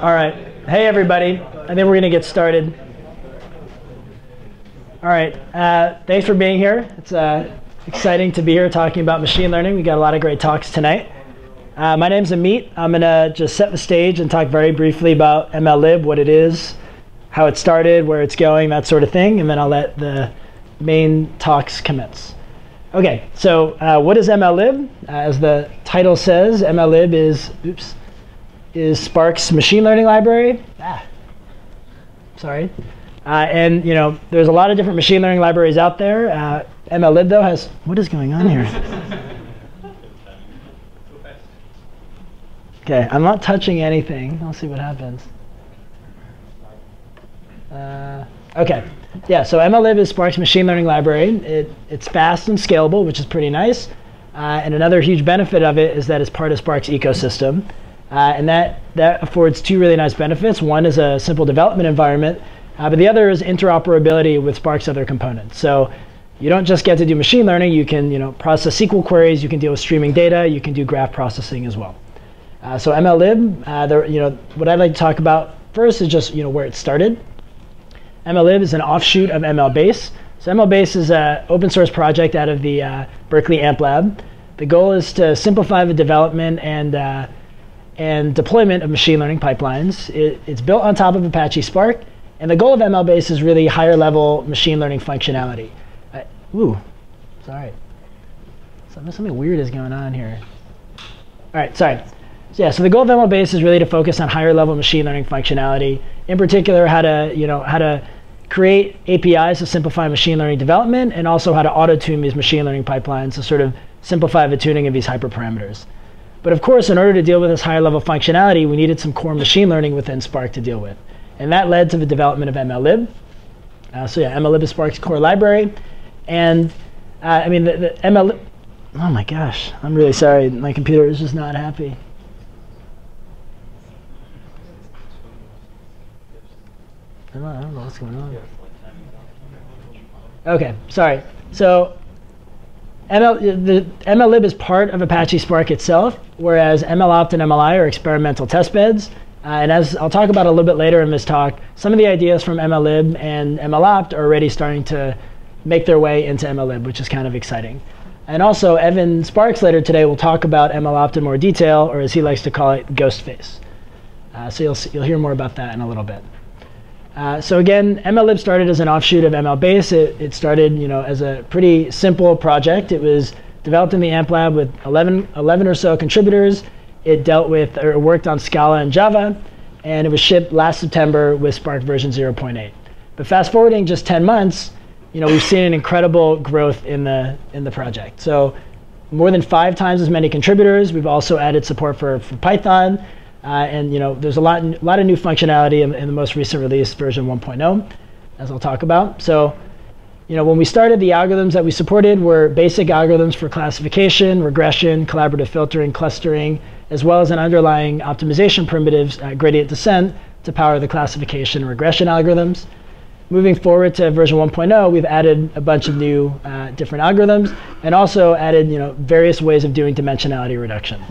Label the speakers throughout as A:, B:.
A: All right. Hey, everybody. I think we're going to get started. All right. Uh, thanks for being here. It's uh, exciting to be here talking about machine learning. We got a lot of great talks tonight. Uh, my name's Ameet. I'm going to just set the stage and talk very briefly about MLlib, what it is, how it started, where it's going, that sort of thing, and then I'll let the main talks commence. Okay, so uh, what is MLlib? Uh, as the title says, MLlib is, oops, is Spark's machine learning library. Ah, sorry. Uh, and you know, there's a lot of different machine learning libraries out there. Uh, MLlib though has what is going on here? okay, I'm not touching anything. I'll see what happens. Uh, okay, yeah. So MLlib is Spark's machine learning library. It, it's fast and scalable, which is pretty nice. Uh, and another huge benefit of it is that it's part of Spark's ecosystem. Uh, and that, that affords two really nice benefits. One is a simple development environment, uh, but the other is interoperability with Spark's other components. So you don't just get to do machine learning, you can you know, process SQL queries, you can deal with streaming data, you can do graph processing as well. Uh, so MLlib, uh, there, you know, what I'd like to talk about first is just you know, where it started. MLlib is an offshoot of MLBase. So MLBase is an open source project out of the uh, Berkeley AMP Lab. The goal is to simplify the development and uh, and deployment of machine learning pipelines. It, it's built on top of Apache Spark, and the goal of MLBase is really higher level machine learning functionality. Uh, ooh, sorry. Something, something weird is going on here. All right, sorry. So yeah, so the goal of MLBase is really to focus on higher level machine learning functionality. In particular, how to you know how to create APIs to simplify machine learning development, and also how to auto tune these machine learning pipelines to sort of simplify the tuning of these hyperparameters. But of course, in order to deal with this higher level functionality, we needed some core machine learning within Spark to deal with. And that led to the development of MLlib. Uh, so yeah, MLlib is Spark's core library. And uh, I mean, the, the oh my gosh, I'm really sorry. My computer is just not happy. I don't, I don't know what's going on. Okay, sorry. So ML, the MLlib is part of Apache Spark itself, whereas MLOpt and MLI are experimental test beds. Uh, and as I'll talk about a little bit later in this talk, some of the ideas from MLI and MLOpt are already starting to make their way into MLlib, which is kind of exciting. And also, Evan Sparks later today will talk about MLOpt in more detail, or as he likes to call it, Ghostface. Uh, so you'll, you'll hear more about that in a little bit. Uh, so again, MLlib started as an offshoot of MLBase. It, it started, you know, as a pretty simple project. It was developed in the AMP lab with 11, 11 or so contributors. It dealt with or worked on Scala and Java, and it was shipped last September with Spark version 0.8. But fast forwarding just 10 months, you know, we've seen an incredible growth in the in the project. So more than five times as many contributors. We've also added support for, for Python. Uh, and you know, there's a lot, a lot of new functionality in, in the most recent release, version 1.0, as I'll talk about. So, you know, when we started, the algorithms that we supported were basic algorithms for classification, regression, collaborative filtering, clustering, as well as an underlying optimization primitives, uh, gradient descent, to power the classification and regression algorithms. Moving forward to version 1.0, we've added a bunch of new uh, different algorithms and also added you know, various ways of doing dimensionality reduction.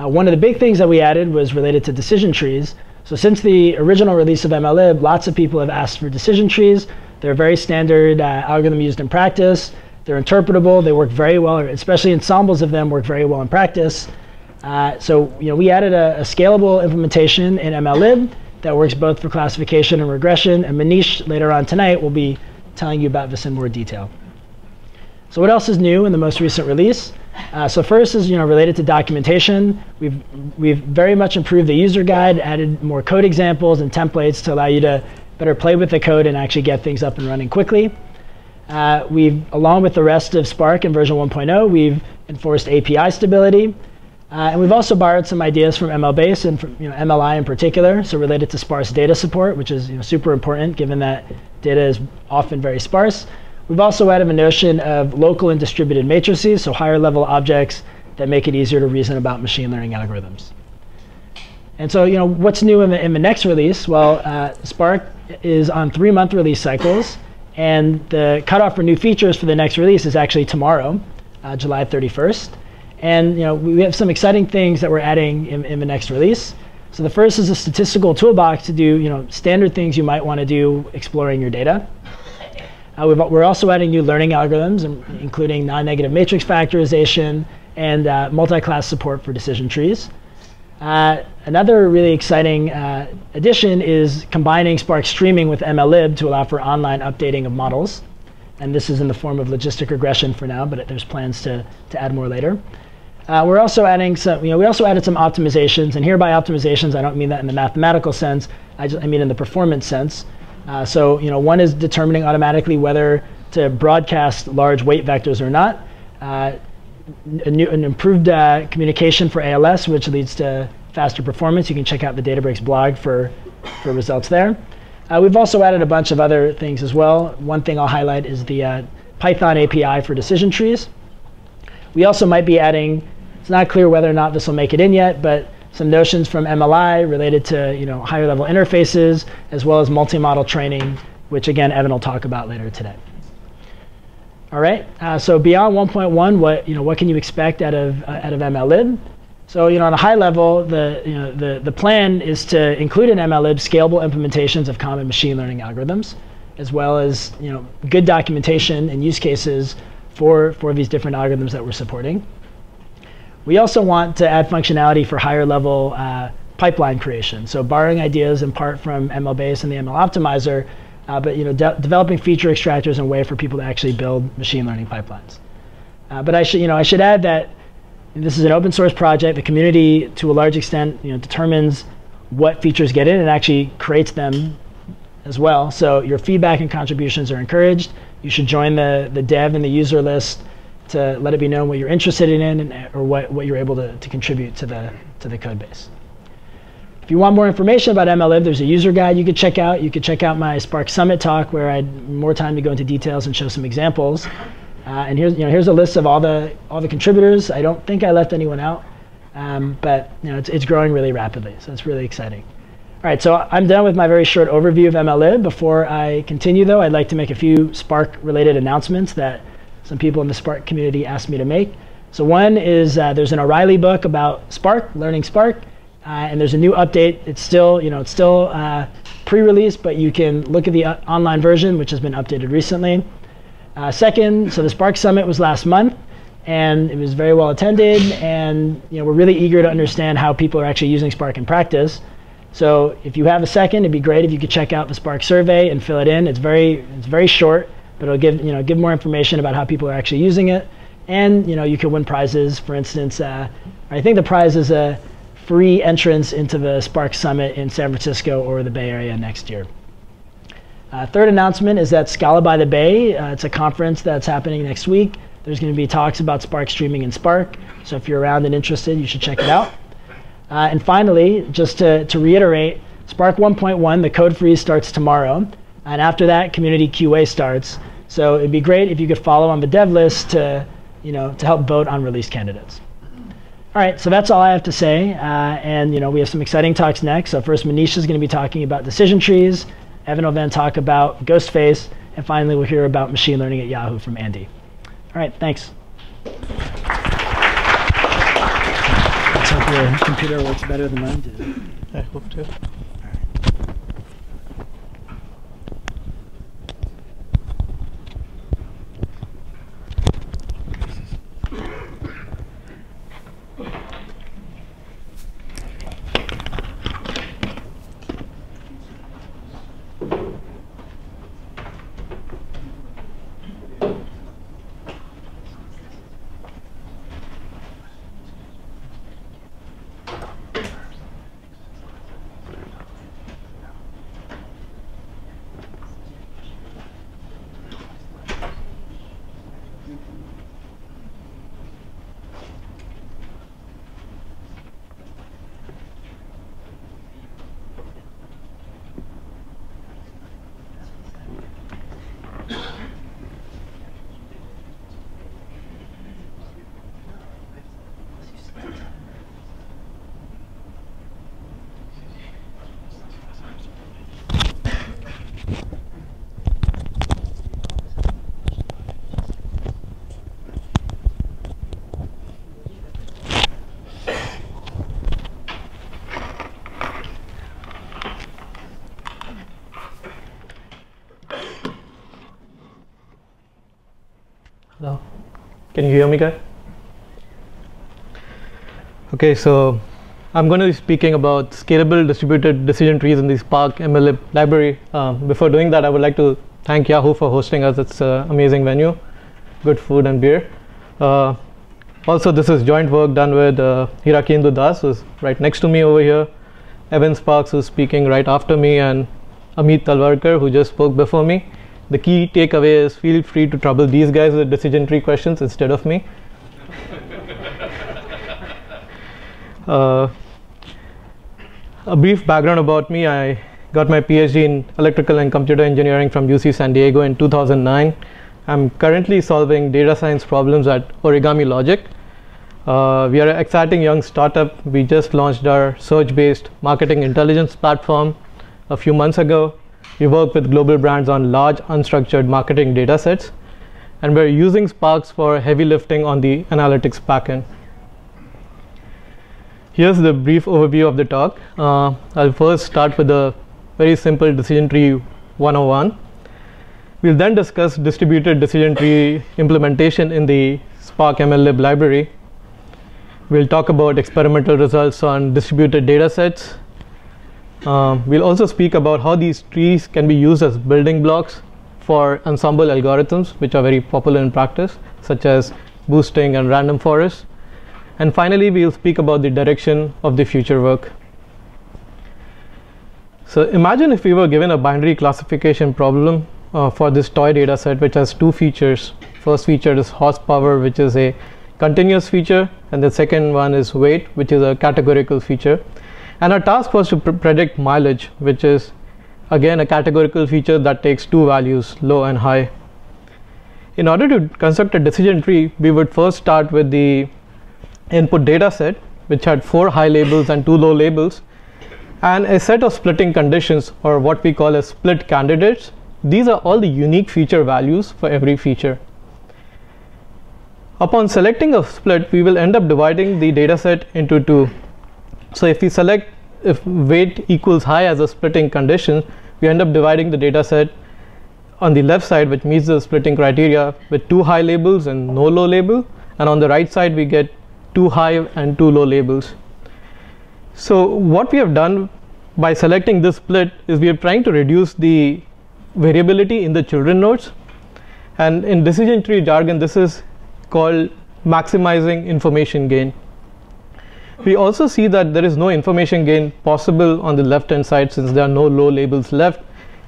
A: Uh, one of the big things that we added was related to decision trees. So since the original release of MLlib, lots of people have asked for decision trees. They're a very standard uh, algorithm used in practice. They're interpretable. They work very well, especially ensembles of them work very well in practice. Uh, so you know, we added a, a, scalable implementation in MLlib that works both for classification and regression. And Manish later on tonight will be telling you about this in more detail. So what else is new in the most recent release? Uh, so first is you know related to documentation. We've we've very much improved the user guide, added more code examples and templates to allow you to better play with the code and actually get things up and running quickly. Uh, we've, along with the rest of Spark in version 1.0, we've enforced API stability. Uh, and we've also borrowed some ideas from MLBase and from you know, MLI in particular, so related to sparse data support, which is you know, super important given that data is often very sparse. We've also added a notion of local and distributed matrices, so higher level objects that make it easier to reason about machine learning algorithms. And so, you know, what's new in the, in the next release? Well, uh, Spark is on three-month release cycles, and the cutoff for new features for the next release is actually tomorrow, uh, July 31st. And you know, we have some exciting things that we're adding in, in the next release. So the first is a statistical toolbox to do you know standard things you might want to do exploring your data. Uh, we are also adding new learning algorithms, including non-negative matrix factorization and uh, multi-class support for decision trees. Uh, another really exciting uh, addition is combining Spark streaming with MLlib to allow for online updating of models. And this is in the form of logistic regression for now, but there's plans to, to add more later. Uh, we're also adding some, you know, we also added some optimizations, and here by optimizations, I don't mean that in the mathematical sense, I, just, I mean in the performance sense. Uh, so, you know, one is determining automatically whether to broadcast large weight vectors or not. Uh, new, an improved uh, communication for ALS, which leads to faster performance. You can check out the Databricks blog for, for results there. Uh, we've also added a bunch of other things as well. One thing I'll highlight is the uh, Python API for decision trees. We also might be adding, it's not clear whether or not this will make it in yet, but some notions from MLI related to you know, higher level interfaces, as well as multi-model training, which again, Evan will talk about later today. All right, uh, so beyond 1.1, what, you know, what can you expect out of, uh, out of MLlib? So, you know, on a high level, the, you know, the, the plan is to include in MLlib scalable implementations of common machine learning algorithms, as well as, you know, good documentation and use cases for, for these different algorithms that we're supporting. We also want to add functionality for higher level uh, pipeline creation. So borrowing ideas in part from MLBase and the ML Optimizer, uh, but you know, de developing feature extractors and a way for people to actually build machine learning pipelines. Uh, but I should, you know, I should add that this is an open source project. The community, to a large extent, you know, determines what features get in and actually creates them as well. So your feedback and contributions are encouraged. You should join the, the dev and the user list to let it be known what you're interested in and, or what, what you're able to, to contribute to the, to the code base. If you want more information about MLlib, there's a user guide you could check out. You could check out my Spark Summit talk where I had more time to go into details and show some examples. Uh, and here's, you know, here's a list of all the, all the contributors. I don't think I left anyone out, um, but you know, it's, it's growing really rapidly, so it's really exciting. All right, so I'm done with my very short overview of MLlib. Before I continue, though, I'd like to make a few Spark-related announcements that some people in the Spark community asked me to make. So one is uh, there's an O'Reilly book about Spark, learning Spark. Uh, and there's a new update. It's still, you know, it's still uh, pre-release, but you can look at the uh, online version, which has been updated recently. Uh, second, so the Spark Summit was last month, and it was very well attended. And you know, we're really eager to understand how people are actually using Spark in practice. So if you have a second, it'd be great if you could check out the Spark survey and fill it in. It's very, it's very short, but it'll give, you know, give more information about how people are actually using it. And you know, you can win prizes. For instance, uh, I think the prize is a free entrance into the Spark Summit in San Francisco or the Bay Area next year. Uh, third announcement is that Scala by the Bay, uh, it's a conference that's happening next week. There's going to be talks about Spark streaming in Spark. So if you're around and interested, you should check it out. Uh, and finally, just to, to reiterate, Spark 1.1, the code freeze starts tomorrow. And after that, community QA starts. So it'd be great if you could follow on the dev list to, you know, to help vote on release candidates. All right, so that's all I have to say. Uh, and you know, we have some exciting talks next. So first, Manisha is going to be talking about decision trees. Evan will then talk about Ghostface, and finally, we'll hear about machine learning at Yahoo from Andy. All right, thanks. Let's hope your computer works better than mine did.
B: I hope to. Can you hear me, guys? Okay, so I'm going to be speaking about scalable distributed decision trees in the Spark MLlib library. Um, before doing that, I would like to thank Yahoo for hosting us. It's an amazing venue, good food and beer. Uh, also, this is joint work done with uh, Hirakendu Das, who's right next to me over here, Evan Sparks, who's speaking right after me, and Ameet Talwalkar, who just spoke before me. The key takeaway is feel free to trouble these guys with decision tree questions instead of me. Uh, a brief background about me I got my PhD in electrical and computer engineering from UC San Diego in 2009. I'm currently solving data science problems at Origami Logic. Uh, we are an exciting young startup. We just launched our search based marketing intelligence platform a few months ago. We work with global brands on large unstructured marketing data sets. And we're using Sparks for heavy lifting on the analytics backend. Here's the brief overview of the talk. Uh, I'll first start with a very simple decision tree 101. We'll then discuss distributed decision tree implementation in the Spark MLlib library. We'll talk about experimental results on distributed data sets. Um, we'll also speak about how these trees can be used as building blocks for ensemble algorithms, which are very popular in practice, such as boosting and random forests. And finally, we'll speak about the direction of the future work. So imagine if we were given a binary classification problem uh, for this toy data set, which has two features. First feature is horsepower, which is a continuous feature, and the second one is weight, which is a categorical feature. And our task was to pr predict mileage, which is again a categorical feature that takes two values, low and high. In order to construct a decision tree, we would first start with the input data set which had four high labels and two low labels and a set of splitting conditions or what we call as split candidates. These are all the unique feature values for every feature. Upon selecting a split, we will end up dividing the data set into two. So if we select if weight equals high as a splitting condition, we end up dividing the data set on the left side which meets the splitting criteria with two high labels and no low label and on the right side we get two high and two low labels. So what we have done by selecting this split is we are trying to reduce the variability in the children nodes and in decision tree jargon this is called maximizing information gain. We also see that there is no information gain possible on the left hand side since there are no low labels left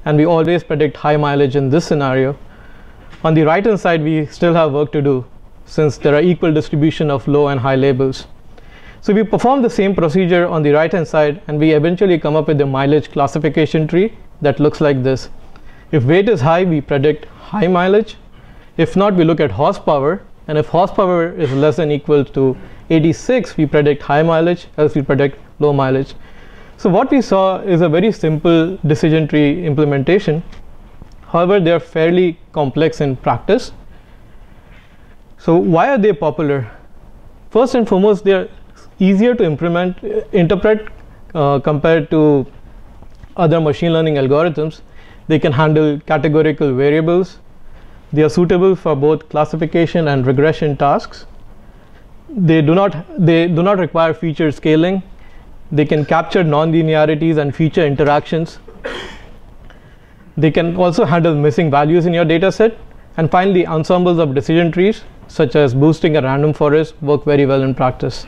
B: and we always predict high mileage in this scenario. On the right hand side we still have work to do since there are equal distribution of low and high labels. So we perform the same procedure on the right hand side and we eventually come up with a mileage classification tree that looks like this. If weight is high, we predict high mileage. If not, we look at horsepower. And if horsepower is less than equal to 86, we predict high mileage, else we predict low mileage. So what we saw is a very simple decision tree implementation. However, they are fairly complex in practice. So why are they popular? First and foremost, they are easier to implement, uh, interpret uh, compared to other machine learning algorithms. They can handle categorical variables. They are suitable for both classification and regression tasks. They do not, they do not require feature scaling. They can capture nonlinearities and feature interactions. They can also handle missing values in your data set. And finally, ensembles of decision trees such as boosting a random forest work very well in practice.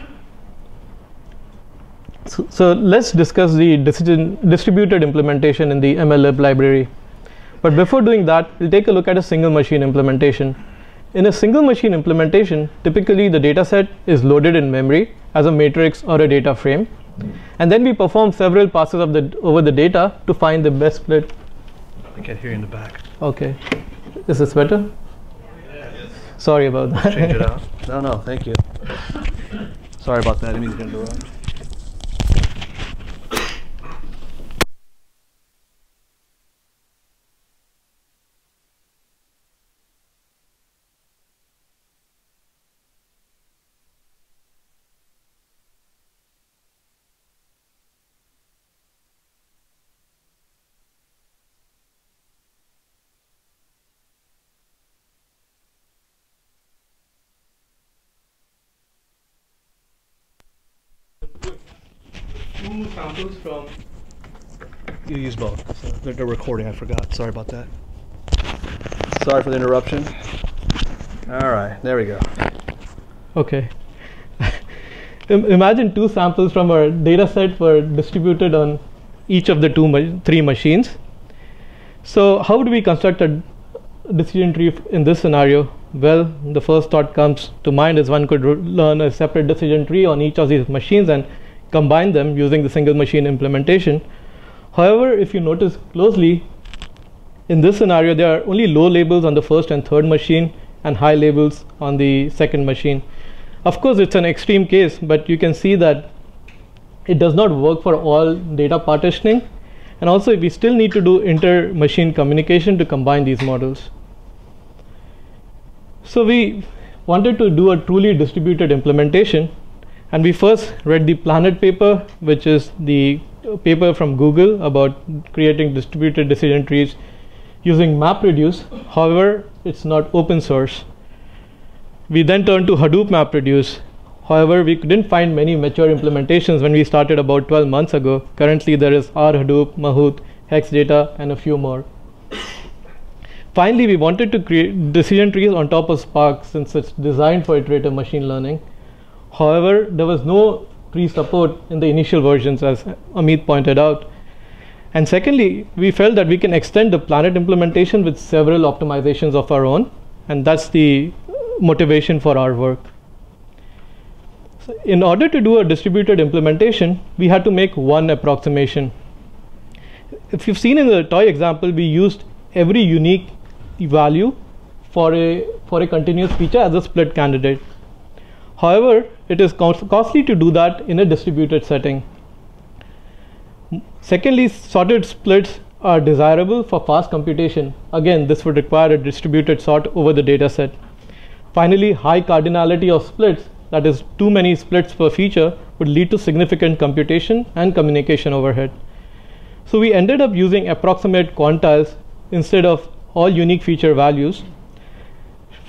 B: So, so let's discuss the decision distributed implementation in the MLlib library. But before doing that, we'll take a look at a single machine implementation. In a single machine implementation, typically the dataset is loaded in memory as a matrix or a data frame. And then we perform several passes of the over the data to find the best split.
C: I can hear you in the back.
B: Okay. Is this better? Sorry about that.
C: Change it out. No, no, thank you. Sorry about that. I didn't mean to interrupt.
B: Two samples from
C: You use both. So they're, they're recording. I forgot. Sorry about that. Sorry for the interruption. All right, there we go.
B: Okay. Imagine two samples from our data set were distributed on each of the two ma- three machines. So how do we construct a decision tree in this scenario? Well, the first thought comes to mind is one could learn a separate decision tree on each of these machines and combine them using the single machine implementation. However, if you notice closely, in this scenario, there are only low labels on the first and third machine and high labels on the second machine. Of course, it's an extreme case, but you can see that it does not work for all data partitioning. And also, we still need to do inter machine communication to combine these models. So, we wanted to do a truly distributed implementation. And we first read the Planet paper, which is the paper from Google about creating distributed decision trees using MapReduce. However, it's not open source. We then turned to Hadoop MapReduce. However, we didn't find many mature implementations when we started about 12 months ago. Currently, there is R Hadoop, Mahout, 0xdata, and a few more. Finally, we wanted to create decision trees on top of Spark since it's designed for iterative machine learning. However, there was no tree support in the initial versions, as Ameet pointed out. And secondly, we felt that we can extend the Planet implementation with several optimizations of our own, and that's the motivation for our work. So in order to do a distributed implementation, we had to make one approximation. If you've seen in the toy example, we used every unique value for a, for a continuous feature as a split candidate. However, it is costly to do that in a distributed setting. Secondly, sorted splits are desirable for fast computation. Again, this would require a distributed sort over the data set. Finally, high cardinality of splits, that is, too many splits per feature, would lead to significant computation and communication overhead. So we ended up using approximate quantiles instead of all unique feature values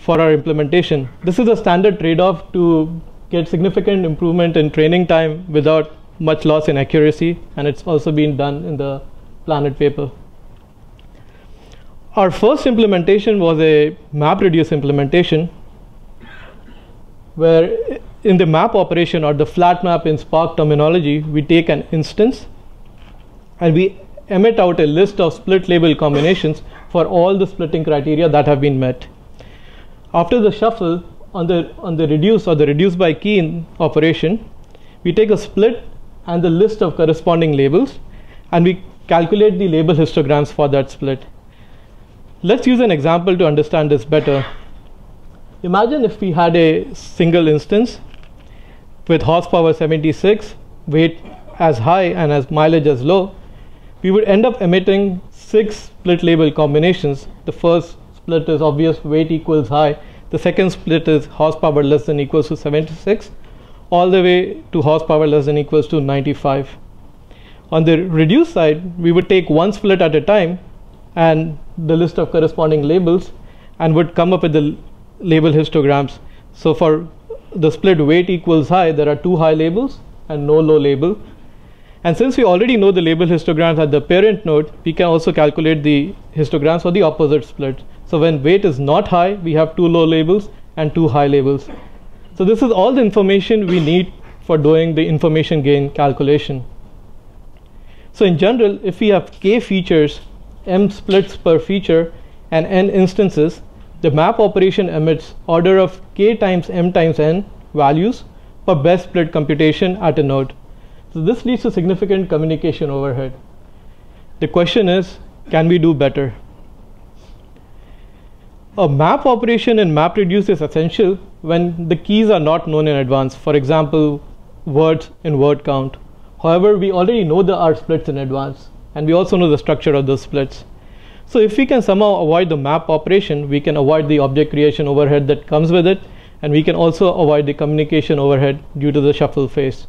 B: for our implementation. This is a standard trade-off to get significant improvement in training time without much loss in accuracy, and it's also been done in the Planet paper. Our first implementation was a MapReduce implementation, where in the map operation or the flat map in Spark terminology, we take an instance and we emit out a list of split label combinations for all the splitting criteria that have been met. After the shuffle on the on the reduce or the reduce by key in operation, we take a split and the list of corresponding labels and we calculate the label histograms for that split. Let's use an example to understand this better. Imagine if we had a single instance with horsepower 76, weight as high and as mileage as low, we would end up emitting six split label combinations. The first split is obvious weight equals high. The second split is horsepower less than equals to 76, all the way to horsepower less than equals to 95. On the reduced side, we would take one split at a time and the list of corresponding labels and would come up with the label histograms. So for the split weight equals high, there are two high labels and no low label. And since we already know the label histograms at the parent node, we can also calculate the histograms for the opposite split. So when weight is not high, we have two low labels and two high labels. So this is all the information we need for doing the information gain calculation. So in general, if we have k features, m splits per feature, and n instances, the map operation emits order of k times m times n values per best split computation at a node. So this leads to significant communication overhead. The question is, can we do better? A map operation in MapReduce is essential when the keys are not known in advance. For example, words in word count. However, we already know the R splits in advance, and we also know the structure of those splits. So if we can somehow avoid the map operation, we can avoid the object creation overhead that comes with it, and we can also avoid the communication overhead due to the shuffle phase.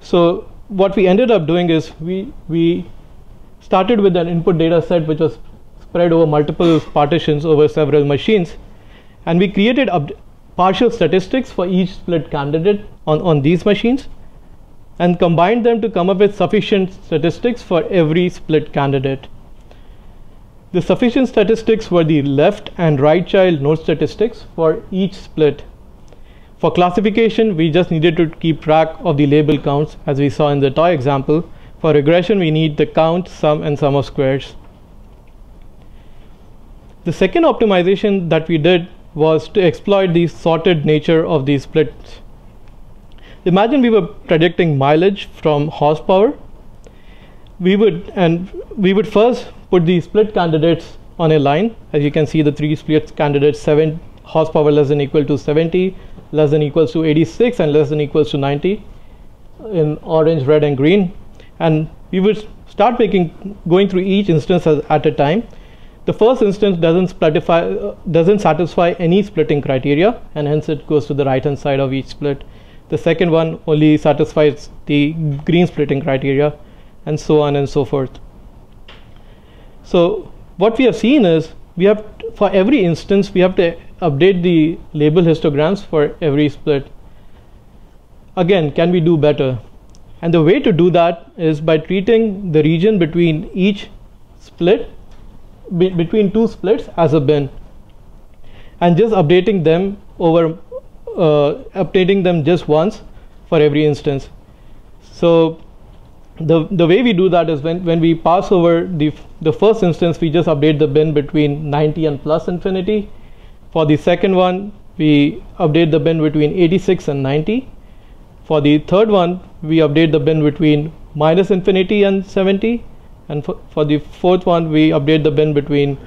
B: So what we ended up doing is we, we started with an input data set which was spread over multiple partitions over several machines, and we created partial statistics for each split candidate on, on these machines. and combined them to come up with sufficient statistics for every split candidate. The sufficient statistics were the left and right child node statistics for each split. For classification, we just needed to keep track of the label counts as we saw in the toy example. For regression, we need the count, sum, and sum of squares. The second optimization that we did was to exploit the sorted nature of these splits. Imagine we were predicting mileage from horsepower. We would and we would first put the split candidates on a line. As you can see, the three split candidates: seven horsepower less than equal to 70, less than equals to 86, and less than equals to 90 in orange, red, and green. And we would start making going through each instance as, at a time the first instance doesn't, uh, doesn't satisfy any splitting criteria and hence it goes to the right hand side of each split. The second one only satisfies the green splitting criteria and so on and so forth. So what we have seen is we have for every instance we have to update the label histograms for every split. Again, can we do better? And the way to do that is by treating the region between each split be between two splits as a bin. And just updating them over uh, updating them just once for every instance. So the the way we do that is when when we pass over the the first instance we just update the bin between 90 and plus infinity. For the second one we update the bin between 86 and 90 for the third one we update the bin between minus infinity and 70 and for, for the fourth one we update the bin between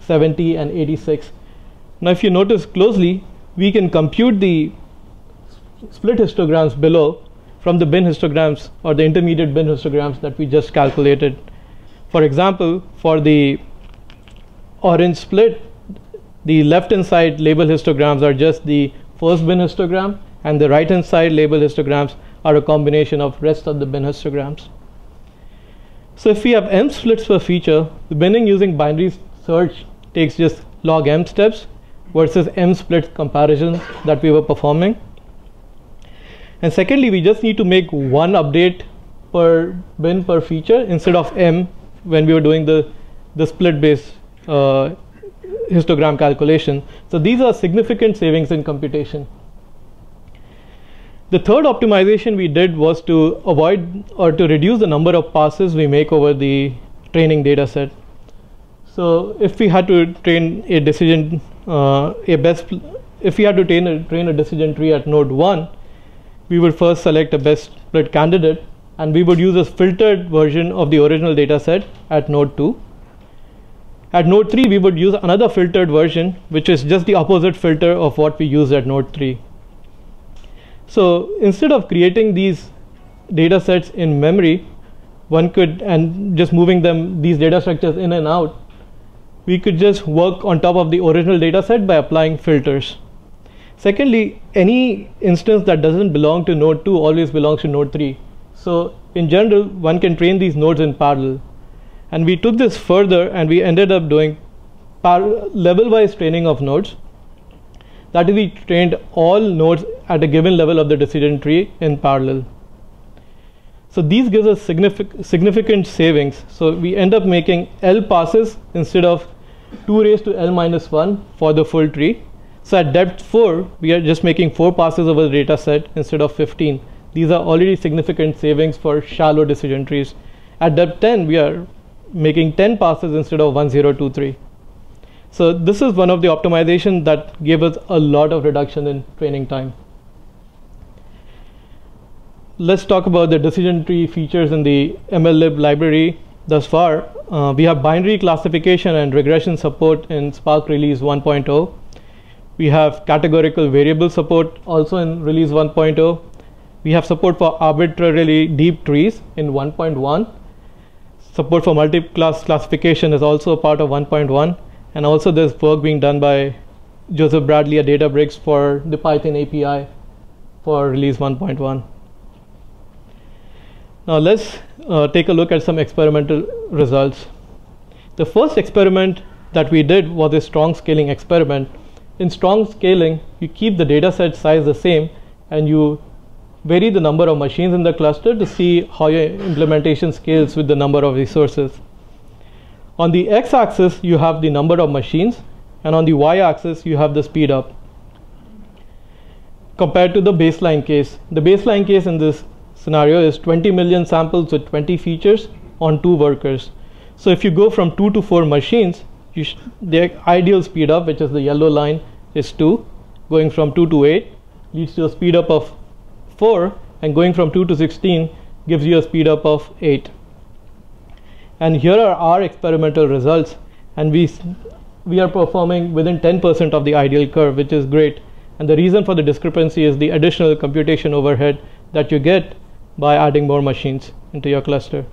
B: 70 and 86 now if you notice closely we can compute the split histograms below from the bin histograms or the intermediate bin histograms that we just calculated. For example for the orange split the left hand side label histograms are just the first bin histogram and the right hand side label histograms are a combination of rest of the bin histograms so if we have m splits per feature, the binning using binary search takes just log m steps versus m split comparisons that we were performing. And secondly, we just need to make one update per bin per feature instead of m when we were doing the, the split based uh, histogram calculation. So these are significant savings in computation. The third optimization we did was to avoid or to reduce the number of passes we make over the training data set. So if we had to train a decision, uh, a best, if we had to train a, train a decision tree at node 1, we would first select a best split candidate and we would use a filtered version of the original data set at node 2. At node 3, we would use another filtered version, which is just the opposite filter of what we use at node 3. So instead of creating these data sets in memory, one could, and just moving them, these data structures in and out, we could just work on top of the original data set by applying filters. Secondly, any instance that doesn't belong to node 2 always belongs to node 3. So in general, one can train these nodes in parallel. And we took this further and we ended up doing level-wise training of nodes that we trained all nodes at a given level of the decision tree in parallel. So these gives us significant, significant savings. So we end up making L passes instead of 2 raised to L minus 1 for the full tree. So at depth 4, we are just making 4 passes over the data set instead of 15. These are already significant savings for shallow decision trees. At depth 10, we are making 10 passes instead of 1023. So this is one of the optimization that gave us a lot of reduction in training time. Let's talk about the decision tree features in the MLlib library thus far. Uh, we have binary classification and regression support in Spark release 1.0. We have categorical variable support also in release 1.0. We have support for arbitrarily deep trees in 1.1. Support for multi-class classification is also part of 1.1 and also there's work being done by Joseph Bradley at Databricks for the Python API for release 1.1. Now let's uh, take a look at some experimental results. The first experiment that we did was a strong scaling experiment. In strong scaling, you keep the dataset size the same and you vary the number of machines in the cluster to see how your implementation scales with the number of resources. On the x-axis, you have the number of machines, and on the y-axis, you have the speed up. Compared to the baseline case, the baseline case in this scenario is 20 million samples with 20 features on two workers. So if you go from two to four machines, the ideal speed up, which is the yellow line, is two. Going from two to eight leads to a speed up of 4 and going from 2 to 16 gives you a speed up of 8 and here are our experimental results. And we we are performing within 10% of the ideal curve which is great. And the reason for the discrepancy is the additional computation overhead that you get by adding more machines into your cluster.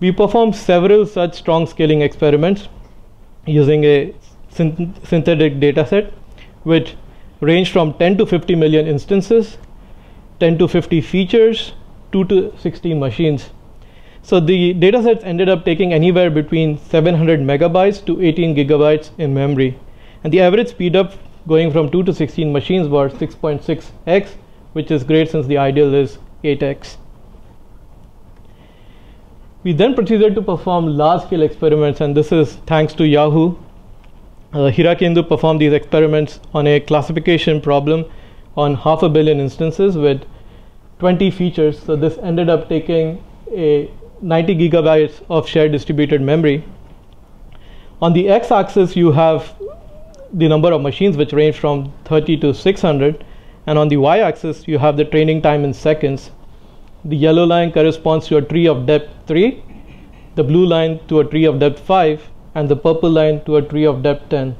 B: We performed several such strong scaling experiments using a synthetic dataset which range from 10 to 50 million instances 10 to 50 features, 2 to 16 machines. So the datasets ended up taking anywhere between 700 megabytes to 18 gigabytes in memory. And the average speed up going from 2 to 16 machines was 6.6x, which is great since the ideal is 8x. We then proceeded to perform large scale experiments, and this is thanks to Yahoo. Uh, Hirakendu performed these experiments on a classification problem on half a billion instances with 20 features. So this ended up taking a 90 gigabytes of shared distributed memory. On the x-axis, you have the number of machines, which range from 30 to 600. And on the y-axis, you have the training time in seconds. The yellow line corresponds to a tree of depth 3, the blue line to a tree of depth 5, and the purple line to a tree of depth 10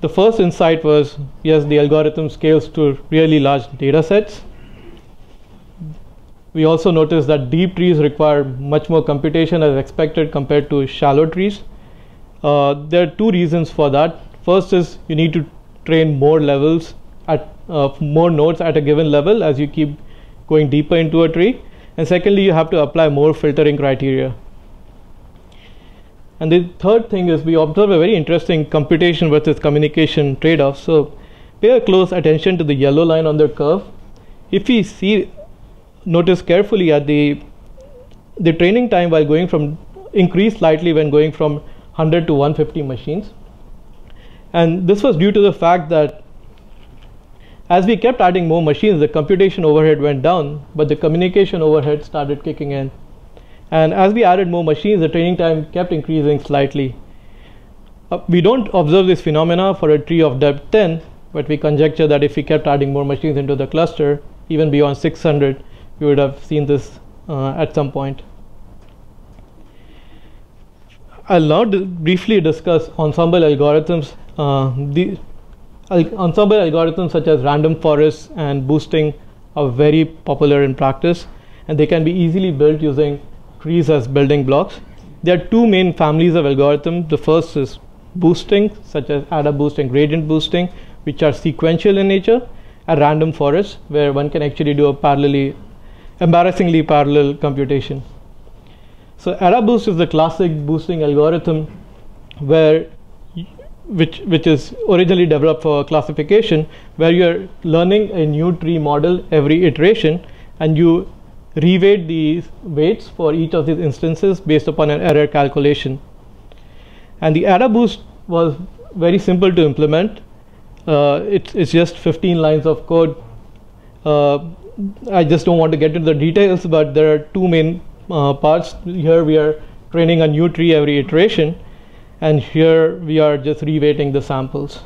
B: the first insight was yes, the algorithm scales to really large data sets. We also noticed that deep trees require much more computation as expected compared to shallow trees. Uh, there are two reasons for that. First is you need to train more levels at uh, more nodes at a given level as you keep going deeper into a tree. And secondly, you have to apply more filtering criteria. And the third thing is we observe a very interesting computation versus communication trade-off. So pay a close attention to the yellow line on the curve. If we see, notice carefully at the the training time while going from increased slightly when going from 100 to 150 machines. And this was due to the fact that as we kept adding more machines, the computation overhead went down, but the communication overhead started kicking in. And as we added more machines, the training time kept increasing slightly. Uh, we don't observe this phenomena for a tree of depth 10, but we conjecture that if we kept adding more machines into the cluster, even beyond 600, we would have seen this uh, at some point. I'll now briefly discuss ensemble algorithms. Uh, the al ensemble algorithms such as random forests and boosting are very popular in practice, and they can be easily built using trees as building blocks. There are two main families of algorithms. The first is boosting, such as AdaBoost and gradient boosting, which are sequential in nature, a random forest, where one can actually do a parallelly, embarrassingly parallel computation. So AdaBoost is the classic boosting algorithm where which which is originally developed for classification where you're learning a new tree model every iteration and you reweight these weights for each of these instances based upon an error calculation. And the AdaBoost was very simple to implement. Uh, it's, it's just 15 lines of code. Uh, I just don't want to get into the details, but there are two main uh, parts. Here we are training a new tree every iteration, and here we are just reweighting the samples.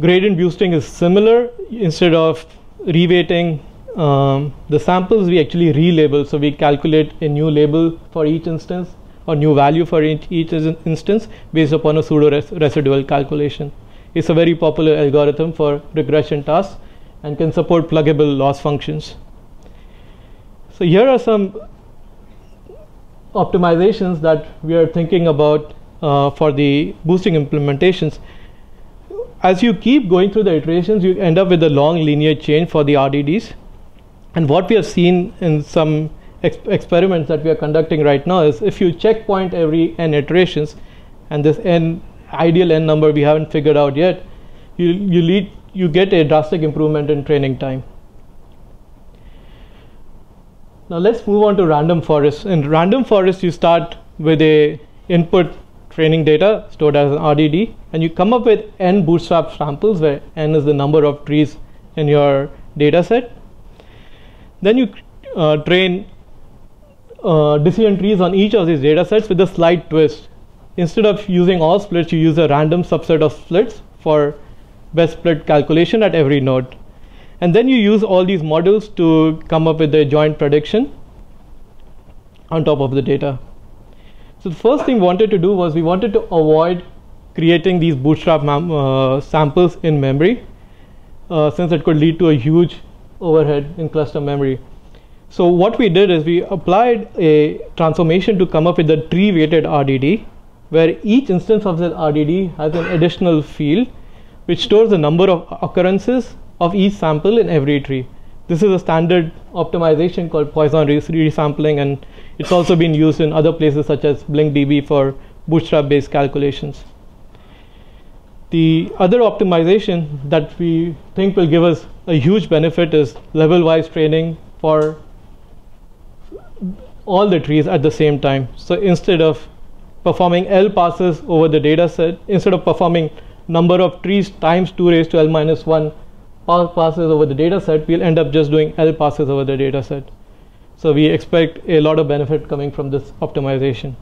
B: Gradient boosting is similar. Instead of reweighting um, the samples we actually relabel. So we calculate a new label for each instance or new value for each, each instance based upon a pseudo res residual calculation. It's a very popular algorithm for regression tasks and can support pluggable loss functions. So here are some optimizations that we are thinking about uh, for the boosting implementations. As you keep going through the iterations, you end up with a long linear chain for the RDDs. And what we have seen in some ex experiments that we are conducting right now is if you checkpoint every n iterations, and this n ideal n number we haven't figured out yet, you you lead you get a drastic improvement in training time. Now let's move on to random forest. In random forest, you start with a input training data stored as an RDD, and you come up with n bootstrap samples, where n is the number of trees in your data set. Then you uh, train uh, decision trees on each of these data sets with a slight twist. Instead of using all splits, you use a random subset of splits for best split calculation at every node. And then you use all these models to come up with a joint prediction on top of the data. So the first thing we wanted to do was we wanted to avoid creating these bootstrap uh, samples in memory uh, since it could lead to a huge overhead in cluster memory. So what we did is we applied a transformation to come up with a tree weighted RDD where each instance of that RDD has an additional field which stores the number of occurrences of each sample in every tree. This is a standard optimization called Poisson resampling and it's also been used in other places such as BlinkDB for bootstrap based calculations. The other optimization that we think will give us a huge benefit is level wise training for all the trees at the same time. So instead of performing L passes over the data set, instead of performing number of trees times 2 raised to L minus 1 passes over the data set, we'll end up just doing L passes over the data set. So we expect a lot of benefit coming from this optimization.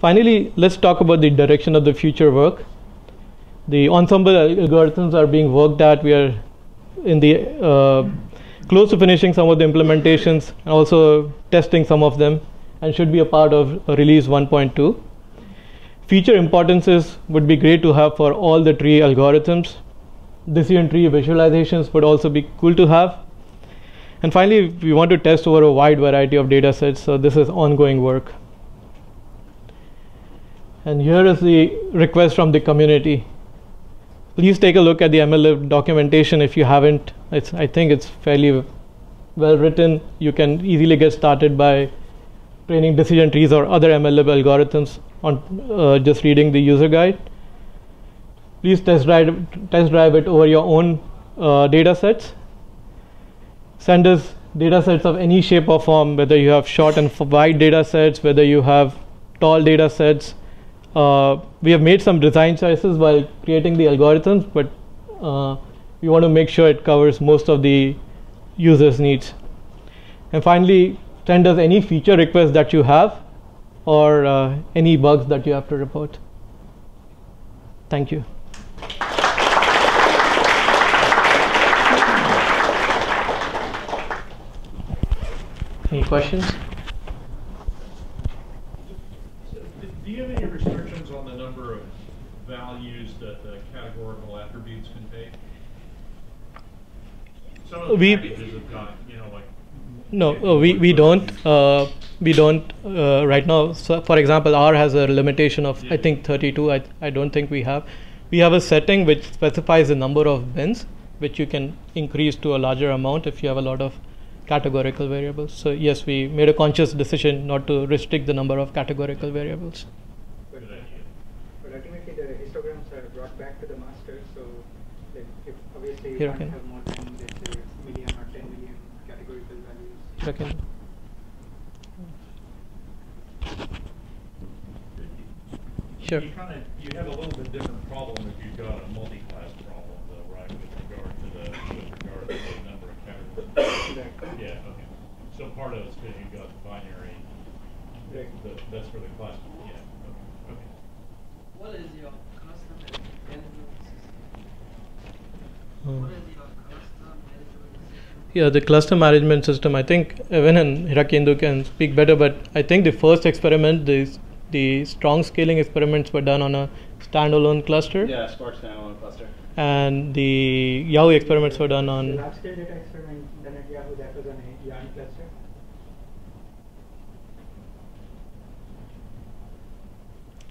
B: Finally, let's talk about the direction of the future work. The ensemble algorithms are being worked at. We are in the uh, close to finishing some of the implementations and also testing some of them and should be a part of release 1.2. Feature importances would be great to have for all the tree algorithms. Decision tree visualizations would also be cool to have. And finally, we want to test over a wide variety of data sets, so this is ongoing work. And here is the request from the community. Please take a look at the MLlib documentation if you haven't. It's, I think it's fairly well written. You can easily get started by training decision trees or other MLlib algorithms on uh, just reading the user guide. Please test drive, test drive it over your own uh, data sets send us data sets of any shape or form, whether you have short and wide data sets, whether you have tall data sets. Uh, we have made some design choices while creating the algorithms, but uh, we want to make sure it covers most of the user's needs. And finally, send us any feature requests that you have or uh, any bugs that you have to report. Thank you. Any questions?
D: Do you have any restrictions on the number of values that the categorical attributes can take? Some of the
B: We-
D: packages have got, you know, like.
B: No, uh, we, we don't. Uh, we don't uh, right now. So, for example, R has a limitation of I think 32. I, I don't think we have. We have a setting which specifies the number of bins, which you can increase to a larger amount if you have a lot of categorical variables. So yes, we made a conscious decision not to restrict the number of categorical variables.
E: But, but ultimately, the histograms are brought back to the master. So, like, obviously you
B: Here, okay.
E: have more than let's say million or 10 million categorical values.
B: Sure.
D: You kind of, you have a little bit different problem if you've got a multi-class problem though, right, with regard to the, with regard to the number of categories. Yeah, okay. So part of it's because you've got the binary,
E: Right.
D: the, that's for the class, yeah, okay, okay.
F: What is your cluster management system?
B: Um,
F: What is your cluster management system?
B: Yeah, the cluster management system. I think Evan and Hirakendu can speak better, but I think the first experiment, the the strong scaling experiments were done on a standalone cluster,
G: Yeah, Spark standalone cluster.
B: and the Yahoo experiments were done
E: The
B: on.
E: large scale data experiment done at Yahoo that was on a yarn cluster.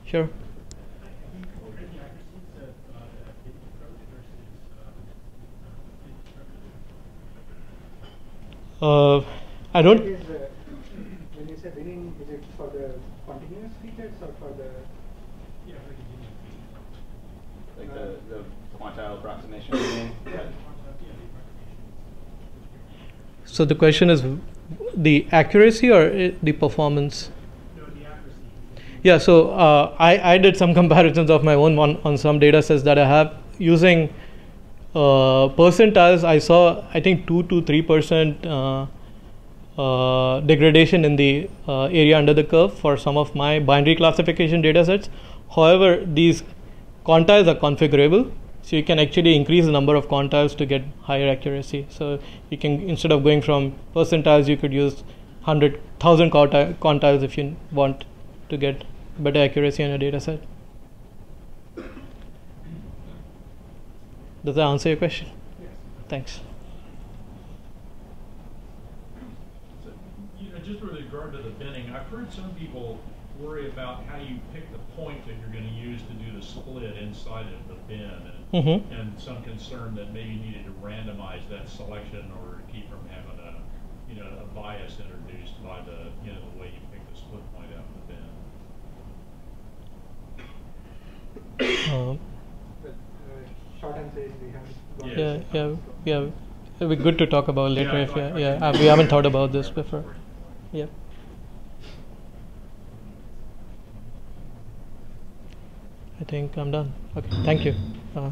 B: Sure. Uh, I don't.
E: is, uh, when you say winning, is it for the continuous features or for the
G: Like the, the quantile approximation. you.
B: So the question is, the accuracy or uh, the performance? Yeah, so uh, I, I did some comparisons of my own on, on some data sets that I have using uh, percentiles. I saw, I think, 2 to 3% uh, uh, degradation in the uh, area under the curve for some of my binary classification data sets. However, these quantiles are configurable. So you can actually increase the number of quantiles to get higher accuracy. So you can, instead of going from percentiles, you could use 100, 1000 quantiles if you want to get better accuracy in a data set. Does that answer your question?
E: Yes.
B: Thanks.
D: So, you know, just with regard to the binning, I've heard some people worry about how you pick the point that you're going to use to do the split inside of the bin, and,
B: Mm-hmm.
D: and some concern that maybe you needed to randomize that selection in order to keep from having a, you know, a bias introduced by the, you know, the way you pick the split point out of the bin.
B: Um,
E: short answer is we haven't.
B: yeah, yeah, yeah. It'd be good to talk about later
D: Yeah,
B: if
D: I-
B: yeah, yeah. uh, we haven't thought about this before. Yeah. I think I'm done. Okay, thank you. Uh,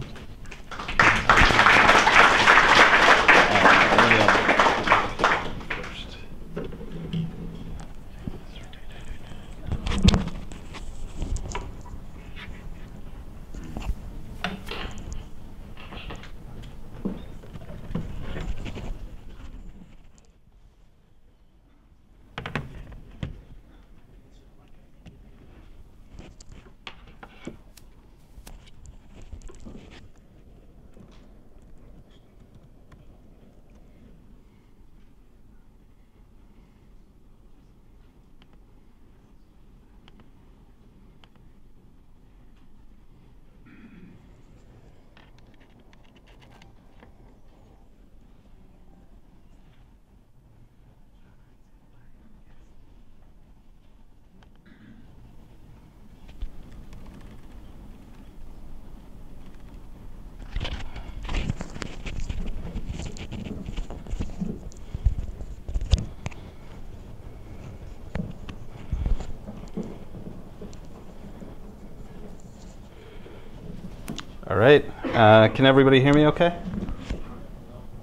G: All right. Uh, can everybody hear me okay?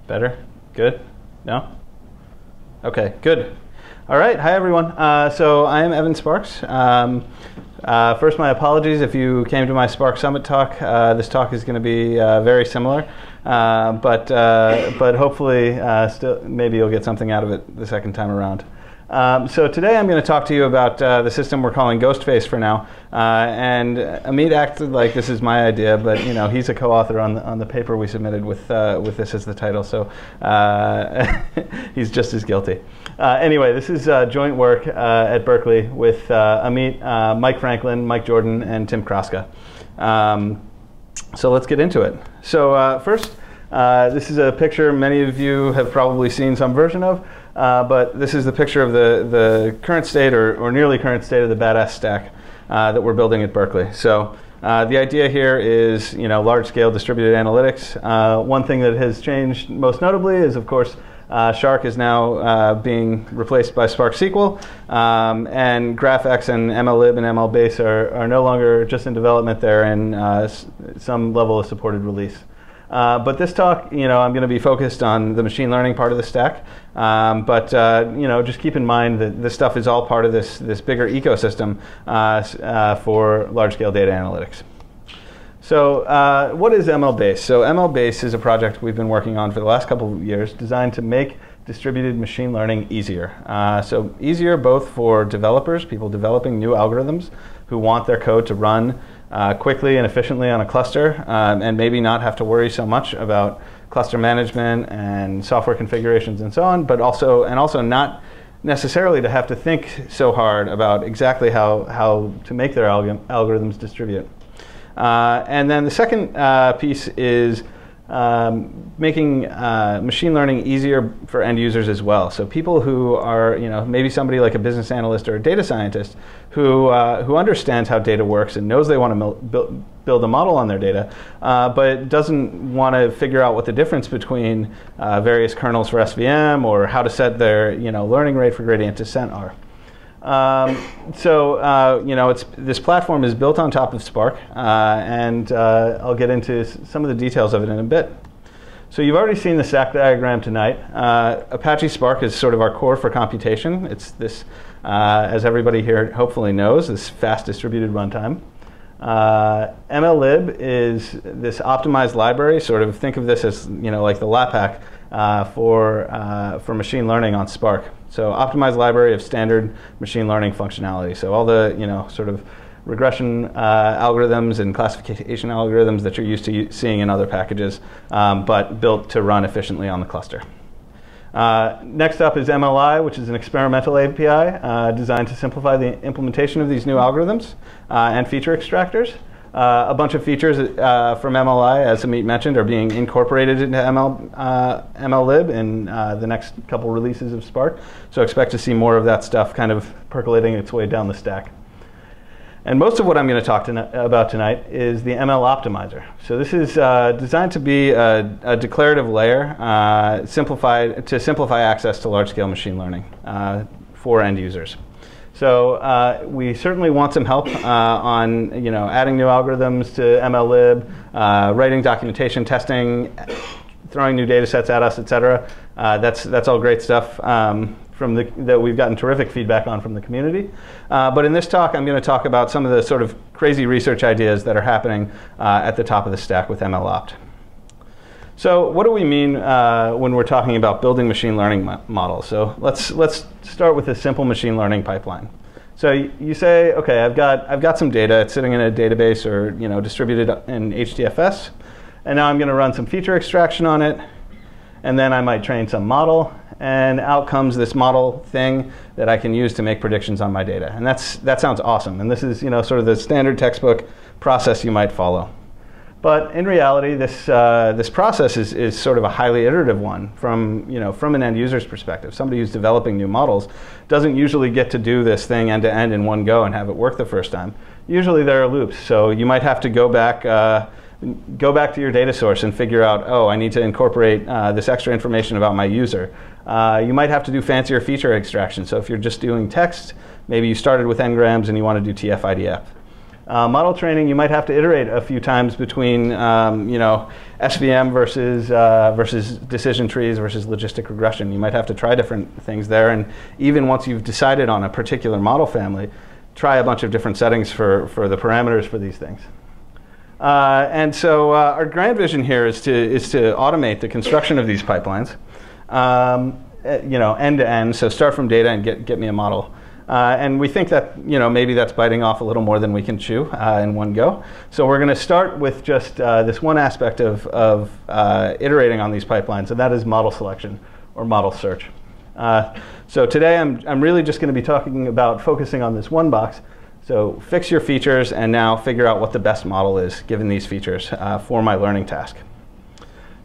G: Better? Good? No? Okay, good. All right. Hi, everyone. Uh, so I am Evan Sparks. Um, uh, first, my apologies if you came to my Spark Summit talk. Uh, this talk is going to be uh, very similar, uh, but but hopefully, still maybe you'll get something out of it the second time around. Um, so today I'm going to talk to you about uh, the system we're calling Ghostface for now. Uh, and Ameet acted like this is my idea, but you know he's a co-author on the on the paper we submitted with uh, with this as the title, so uh, he's just as guilty. Uh, anyway, this is uh, joint work at Berkeley with Ameet, Mike Franklin, Mike Jordan, and Tim Kraska. Um, so let's get into it. So first, this is a picture many of you have probably seen some version of. Uh, but this is the picture of the, the current state or, or nearly current state of the BDAS stack uh, that we're building at Berkeley. So uh, the idea here is you know large scale distributed analytics. Uh, one thing that has changed most notably is of course uh, Shark is now being replaced by Spark SQL, um, and GraphX and MLlib and MLBase are, are no longer just in development; they're in some level of supported release. Uh, but this talk, you know, I'm going to be focused on the machine learning part of the stack. Um, but uh, you know, just keep in mind that this stuff is all part of this this bigger ecosystem uh, uh for large-scale data analytics. So, uh, what is MLBase? So, MLBase is a project we've been working on for the last couple of years, designed to make distributed machine learning easier. Uh, so, easier both for developers, people developing new algorithms who want their code to run uh, quickly and efficiently on a cluster, um, and maybe not have to worry so much about cluster management and software configurations and so on, but also and also not necessarily to have to think so hard about exactly how, how to make their alg- algorithms distribute. Uh, and then the second uh, piece is um, making uh, machine learning easier for end users as well. So people who are, you know, maybe somebody like a business analyst or a data scientist who uh, who understands how data works and knows they want to build build a model on their data, uh, but doesn't want to figure out what the difference between uh, various kernels for SVM or how to set their, you know, learning rate for gradient descent are. Um, so uh, you know, it's this platform is built on top of Spark, uh, and uh, I'll get into some of the details of it in a bit. So you've already seen the stack diagram tonight. Uh, Apache Spark is sort of our core for computation. It's this, uh, as everybody here hopefully knows, this fast distributed runtime. Uh, MLlib is this optimized library. Sort of think of this as you know like the LAPACK for for machine learning on Spark. So optimized library of standard machine learning functionality. So all the you know sort of regression uh, algorithms and classification algorithms that you're used to seeing in other packages, um, but built to run efficiently on the cluster. Uh, next up is MLI, which is an experimental API uh, designed to simplify the implementation of these new algorithms uh, and feature extractors. Uh, a bunch of features uh, from MLI, as Ameet mentioned, are being incorporated into ML, uh, MLlib in uh, the next couple releases of Spark. So expect to see more of that stuff kind of percolating its way down the stack. And most of what I'm going to talk to about tonight is the ML optimizer. So this is uh, designed to be a, a declarative layer uh, simplified, to simplify access to large-scale machine learning for end users. So uh, we certainly want some help uh, on you know adding new algorithms to MLlib, uh, writing documentation, testing, throwing new data sets at us, et cetera. Uh, that's that's all great stuff um, from the, that we've gotten terrific feedback on from the community. Uh, but in this talk, I'm going to talk about some of the sort of crazy research ideas that are happening uh, at the top of the stack with MLOpt. So what do we mean uh, when we're talking about building machine learning mo models? So let's, let's start with a simple machine learning pipeline. So you say, okay, I've got, I've got some data. It's sitting in a database or you know, distributed in HDFS. And now I'm going to run some feature extraction on it. And then I might train some model. And out comes this model thing that I can use to make predictions on my data. And that's, that sounds awesome. And this is you know, sort of the standard textbook process you might follow. But in reality, this, uh, this process is, is sort of a highly iterative one from, you know, from an end user's perspective. Somebody who's developing new models doesn't usually get to do this thing end to end in one go and have it work the first time. Usually there are loops, so you might have to go back, uh, go back to your data source and figure out, oh, I need to incorporate uh, this extra information about my user. Uh, you might have to do fancier feature extraction. So if you're just doing text, maybe you started with n-grams and you want to do TF-IDF. Uh, model training, you might have to iterate a few times between, um, you know, SVM versus uh, versus decision trees versus logistic regression. You might have to try different things there, and even once you've decided on a particular model family, try a bunch of different settings for for the parameters for these things. Uh, and so uh, our grand vision here is to is to automate the construction of these pipelines, um, eh, you know, end to end. So start from data and get get me a model. Uh, and we think that you know maybe that's biting off a little more than we can chew uh, in one go. So we're going to start with just uh, this one aspect of, of uh, iterating on these pipelines, and that is model selection or model search. Uh, so today I'm, I'm really just going to be talking about focusing on this one box. So fix your features and now figure out what the best model is given these features uh, for my learning task.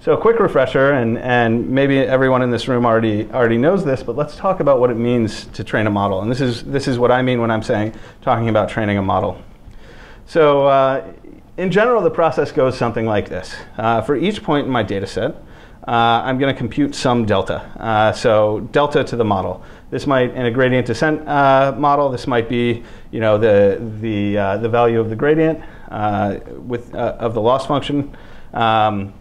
G: So a quick refresher, and, and maybe everyone in this room already, already knows this, but let's talk about what it means to train a model. And this is, this is what I mean when I'm saying, talking about training a model. So uh, in general, the process goes something like this. Uh, for each point in my data set, uh, I'm going to compute some delta. Uh, so delta to the model. This might, in a gradient descent uh, model, this might be, you know, the, the, uh, the value of the gradient with, of the loss function. Um,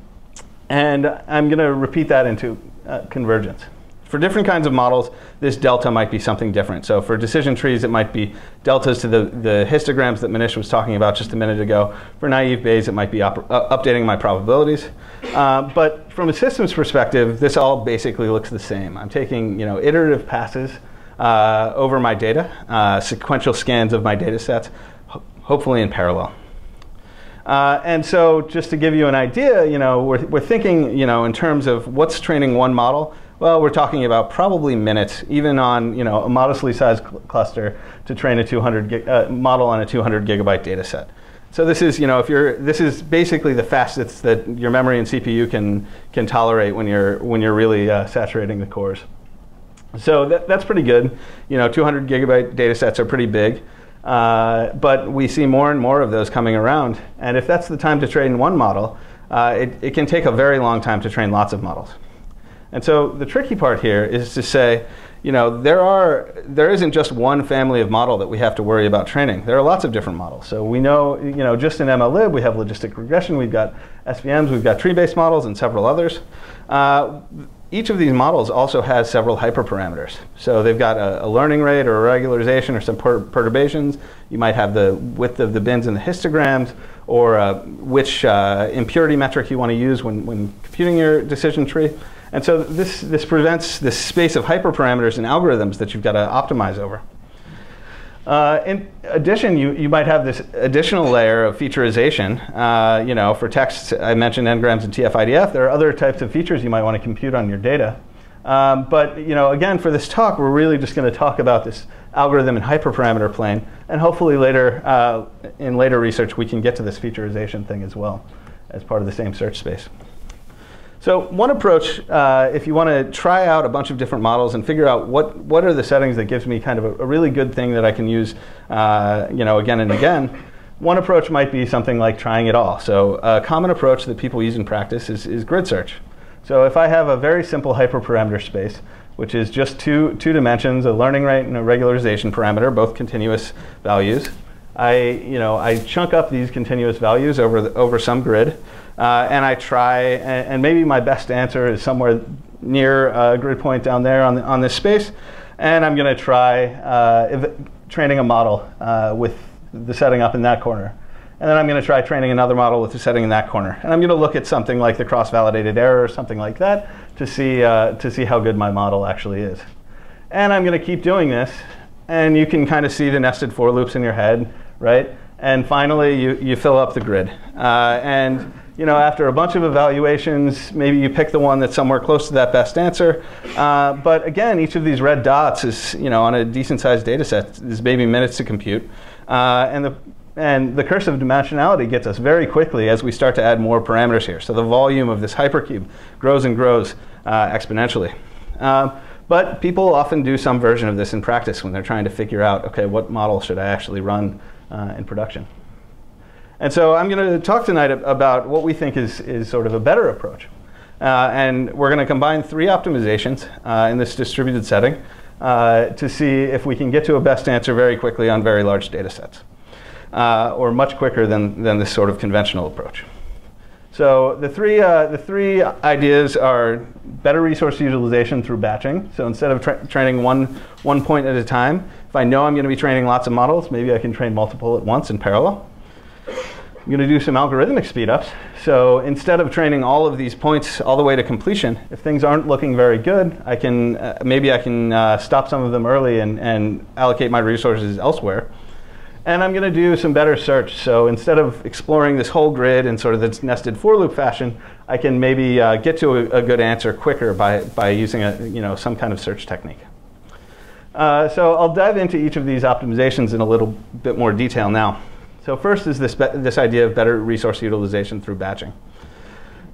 G: and I'm going to repeat that into uh, convergence. For different kinds of models, this delta might be something different. So for decision trees, it might be deltas to the, the histograms that Manish was talking about just a minute ago. For naive Bayes, it might be uh, updating my probabilities. Uh, but from a systems perspective, this all basically looks the same. I'm taking you know, iterative passes uh, over my data, uh, sequential scans of my data sets, ho hopefully in parallel. Uh, and so just to give you an idea, you know, we're, we're thinking, you know, in terms of what's training one model. Well, we're talking about probably minutes, even on, you know, a modestly sized cl cluster to train a 200 uh, model on a 200 gigabyte data set. So this is, you know, if you're, this is basically the fastest that your memory and CPU can can tolerate when you're when you're really uh, saturating the cores. So that, that's pretty good. You know, 200 gigabyte data sets are pretty big. Uh, but we see more and more of those coming around. And if that's the time to train one model, uh, it, it can take a very long time to train lots of models. And so the tricky part here is to say, you know, there are there isn't just one family of model that we have to worry about training. There are lots of different models. So we know, you know, just in MLlib we have logistic regression, we've got SVMs, we've got tree-based models, and several others. Uh, each of these models also has several hyperparameters. So they've got a, a learning rate or a regularization or some per perturbations. You might have the width of the bins in the histograms or uh, which uh, impurity metric you want to use when, when computing your decision tree. And so this, this prevents this space of hyperparameters and algorithms that you've got to optimize over. Uh, in addition, you, you might have this additional layer of featureization. Uh, you know, for text, I mentioned n-grams and TF-IDF. There are other types of features you might want to compute on your data. Um, but you know, again, for this talk, we're really just going to talk about this algorithm and hyperparameter plane, and hopefully later, uh, in later research, we can get to this featureization thing as well as part of the same search space. So one approach, uh, if you want to try out a bunch of different models and figure out what, what are the settings that gives me kind of a, a really good thing that I can use uh, you know, again and again, one approach might be something like trying it all. So a common approach that people use in practice is, is grid search. So if I have a very simple hyperparameter space, which is just two, two dimensions, a learning rate and a regularization parameter, both continuous values, I, you know, I chunk up these continuous values over, the, over some grid. Uh, and I try, and, and, maybe my best answer is somewhere near a grid point down there on, the, on this space. And I'm going to try uh, training a model uh, with the setting up in that corner. And then I'm going to try training another model with the setting in that corner. And I'm going to look at something like the cross-validated error or something like that to see, uh, to see how good my model actually is. And I'm going to keep doing this. And you can kind of see the nested for loops in your head, right? And finally, you, you fill up the grid. Uh, and you know, after a bunch of evaluations, maybe you pick the one that's somewhere close to that best answer. Uh, but again, each of these red dots is, you know, on a decent sized data set, is maybe minutes to compute. Uh, and, the, and the curse of dimensionality gets us very quickly as we start to add more parameters here. So the volume of this hypercube grows and grows uh, exponentially. Um, but people often do some version of this in practice when they're trying to figure out, okay, what model should I actually run uh, in production? And so I'm going to talk tonight about what we think is, is sort of a better approach. Uh, and we're going to combine three optimizations uh, in this distributed setting uh, to see if we can get to a best answer very quickly on very large data sets, uh, or much quicker than, than this sort of conventional approach. So the three, uh, the three ideas are better resource utilization through batching. So instead of tra training one, one point at a time, if I know I'm going to be training lots of models, maybe I can train multiple at once in parallel. I'm going to do some algorithmic speedups. So instead of training all of these points all the way to completion, if things aren't looking very good, I can uh, maybe I can uh, stop some of them early and, and allocate my resources elsewhere. And I'm going to do some better search. So instead of exploring this whole grid in sort of this nested for loop fashion, I can maybe uh, get to a, a, good answer quicker by, by using a, you know, some kind of search technique. Uh, so I'll dive into each of these optimizations in a little bit more detail now. So first is this, this idea of better resource utilization through batching.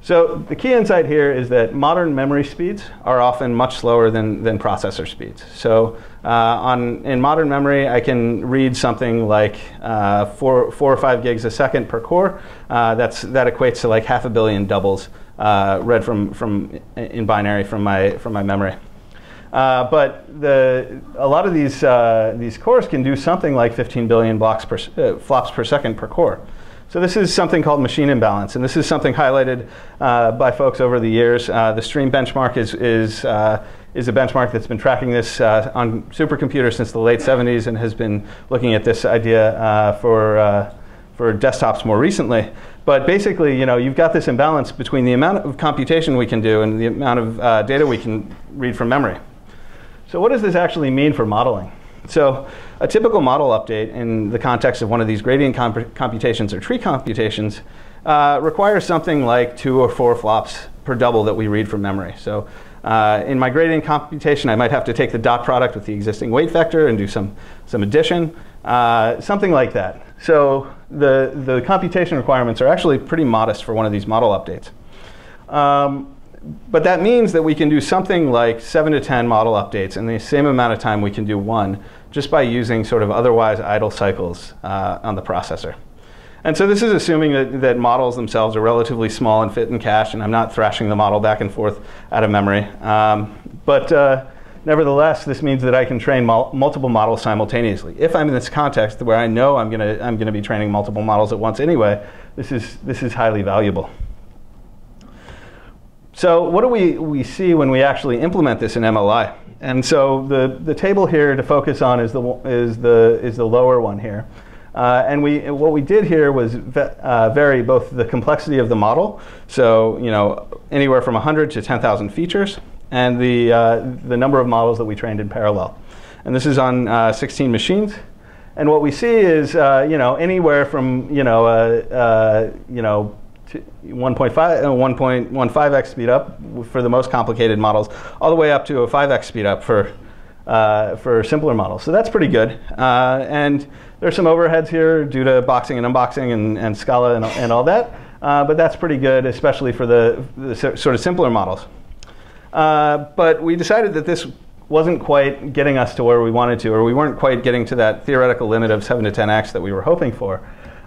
G: So the key insight here is that modern memory speeds are often much slower than, than processor speeds. So uh, on, in modern memory, I can read something like uh, four, four or five gigs a second per core. Uh, that's, that equates to like half a billion doubles uh, read from, from in binary from my, from my memory. Uh, but the, a lot of these, uh, these cores can do something like 15 billion blocks per, uh, flops per second per core. So this is something called machine imbalance, and this is something highlighted uh, by folks over the years. Uh, the Stream benchmark is, is, is a benchmark that's been tracking this on supercomputers since the late 70s and has been looking at this idea for, for desktops more recently. But basically, you know, you've got this imbalance between the amount of computation we can do and the amount of uh, data we can read from memory. So what does this actually mean for modeling? So a typical model update in the context of one of these gradient comp computations or tree computations uh, requires something like two or four flops per double that we read from memory. So uh, in my gradient computation, I might have to take the dot product with the existing weight vector and do some, some addition, uh, something like that. So the, the computation requirements are actually pretty modest for one of these model updates. Um, but that means that we can do something like 7 to 10 model updates in the same amount of time we can do one just by using sort of otherwise idle cycles uh, on the processor. And so this is assuming that, that models themselves are relatively small and fit in cache, and I'm not thrashing the model back and forth out of memory. Um, but uh, nevertheless, this means that I can train mul multiple models simultaneously. If I'm in this context where I know I'm going to I'm gonna be training multiple models at once anyway, this is, this is highly valuable. So what do we, we see when we actually implement this in MLI? And so the, the table here to focus on is the, is the, is the lower one here. Uh, and we, what we did here was uh, vary both the complexity of the model, so you know anywhere from 100 to 10,000 features, and the, uh, the number of models that we trained in parallel. And this is on uh, 16 machines. And what we see is uh, you know anywhere from you know uh, you know 1.5 1.15x speed up for the most complicated models, all the way up to a 5x speed up for uh, for simpler models. So that's pretty good. Uh, and there's some overheads here due to boxing and unboxing and, and Scala and, and all that. Uh, but that's pretty good, especially for the, the sort of simpler models. Uh, but we decided that this wasn't quite getting us to where we wanted to, or we weren't quite getting to that theoretical limit of 7 to 10x that we were hoping for.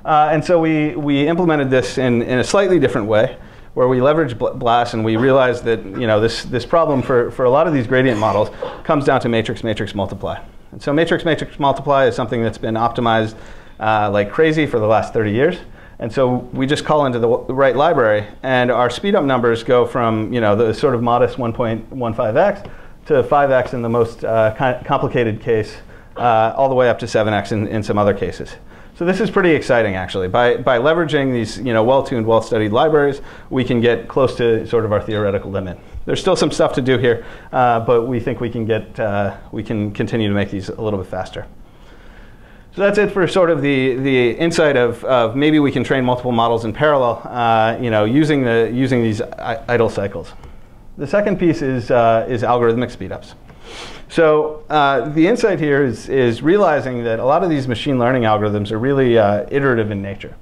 G: Uh, and so we, we implemented this in, in a slightly different way where we leverage BLAS and we realized that you know, this, this problem for, for a lot of these gradient models comes down to matrix-matrix multiply. And so matrix-matrix multiply is something that's been optimized uh, like crazy for the last 30 years. And so we just call into the, the right library, and our speedup numbers go from you know, the sort of modest 1.15x to 5x in the most uh, complicated case, uh, all the way up to 7x in, in some other cases. So this is pretty exciting, actually. By, by leveraging these you know, well-tuned, well-studied libraries, we can get close to sort of our theoretical limit. There's still some stuff to do here, uh, but we think we can get, uh, we can continue to make these a little bit faster. So that's it for sort of the, the insight of, of maybe we can train multiple models in parallel, uh, you know, using, the, using these idle cycles. The second piece is, uh, is algorithmic speedups. So uh, the insight here is, is realizing that a lot of these machine learning algorithms are really uh, iterative in nature.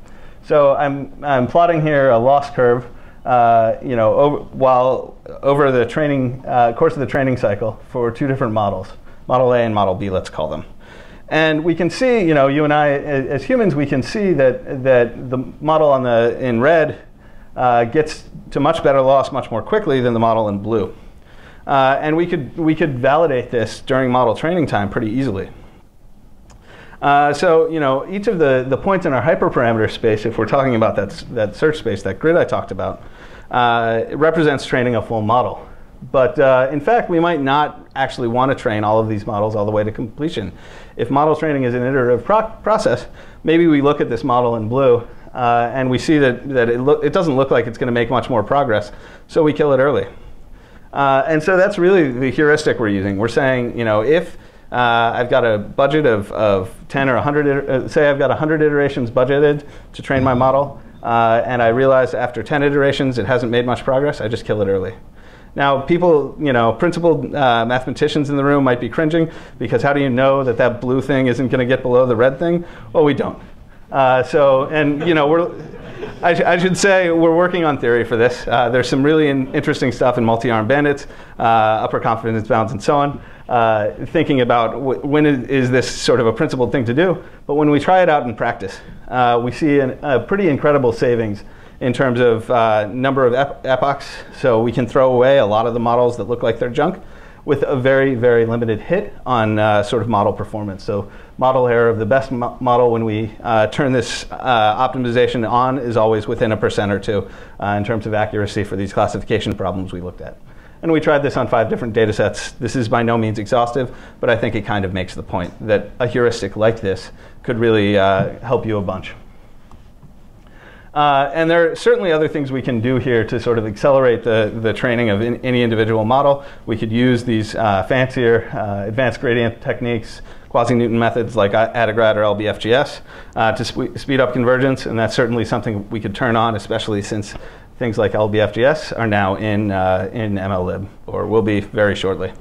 G: So I'm, I'm plotting here a loss curve, uh, you know, over, while over the training uh, course of the training cycle for two different models, Model A and Model B, let's call them. And we can see, you know, you and I, as humans, we can see that, that the model on the, in red uh, gets to much better loss much more quickly than the model in blue. Uh, and we could, we could validate this during model training time pretty easily. Uh, so, you know, each of the, the points in our hyperparameter space, if we're talking about that, that search space, that grid I talked about, uh, represents training a full model. But uh, in fact, we might not actually want to train all of these models all the way to completion. If model training is an iterative pro process, maybe we look at this model in blue uh, and we see that, that it, it doesn't look like it's going to make much more progress, so we kill it early. Uh, and so that's really the heuristic we're using. We're saying, you know, if uh, I've got a budget of, of 10 or 100, uh, say I've got 100 iterations budgeted to train my model, uh, and I realize after 10 iterations it hasn't made much progress, I just kill it early. Now, people, you know, principled uh, mathematicians in the room might be cringing because how do you know that that blue thing isn't going to get below the red thing? Well, we don't. Uh, so, and you know, we're, I, sh I, should say we're working on theory for this. Uh, there's some really in interesting stuff in multi-arm bandits, uh, upper confidence bounds, and so on. Uh, thinking about when is, is, this sort of a principled thing to do, but when we try it out in practice, uh, we see an, a pretty incredible savings in terms of uh, number of ep epochs. So we can throw away a lot of the models that look like they're junk with a very, very limited hit on uh, sort of model performance. So model error of the best mo model when we uh, turn this uh, optimization on is always within a percent or two uh, in terms of accuracy for these classification problems we looked at. And we tried this on five different data sets. This is by no means exhaustive, but I think it kind of makes the point that a heuristic like this could really uh, help you a bunch. Uh, and there are certainly other things we can do here to sort of accelerate the, the training of in, any individual model. We could use these uh, fancier uh, advanced gradient techniques, quasi-Newton methods like Adagrad or LBFGS uh, to sp speed up convergence, and that's certainly something we could turn on, especially since things like LBFGS are now in, uh, in MLlib, or will be very shortly.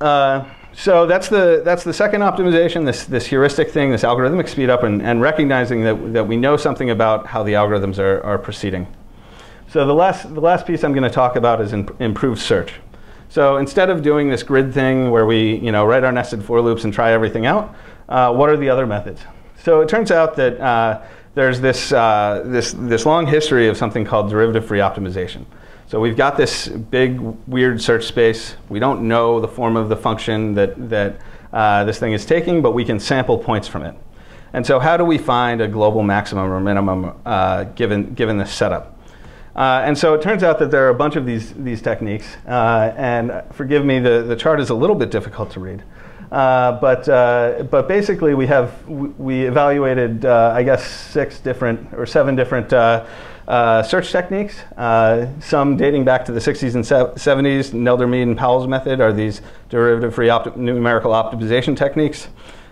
G: Uh, so that's the that's the second optimization. This this heuristic thing, this algorithmic speed up, and, and recognizing that that we know something about how the algorithms are, are proceeding. So the last the last piece I'm going to talk about is in, improved search. So instead of doing this grid thing where we you know write our nested for loops and try everything out, uh, what are the other methods? So it turns out that uh, there's this, uh, this, this long history of something called derivative-free optimization. So we've got this big, weird search space. We don't know the form of the function that, that uh, this thing is taking, but we can sample points from it. And so how do we find a global maximum or minimum uh, given, given this setup? Uh, and so it turns out that there are a bunch of these, these techniques. Uh, and forgive me, the, the chart is a little bit difficult to read. Uh, but, uh, but basically, we have we evaluated, uh, I guess, six different or seven different search techniques. some dating back to the 60s and 70s. Nelder-Mead and Powell's method are these derivative-free opti numerical optimization techniques.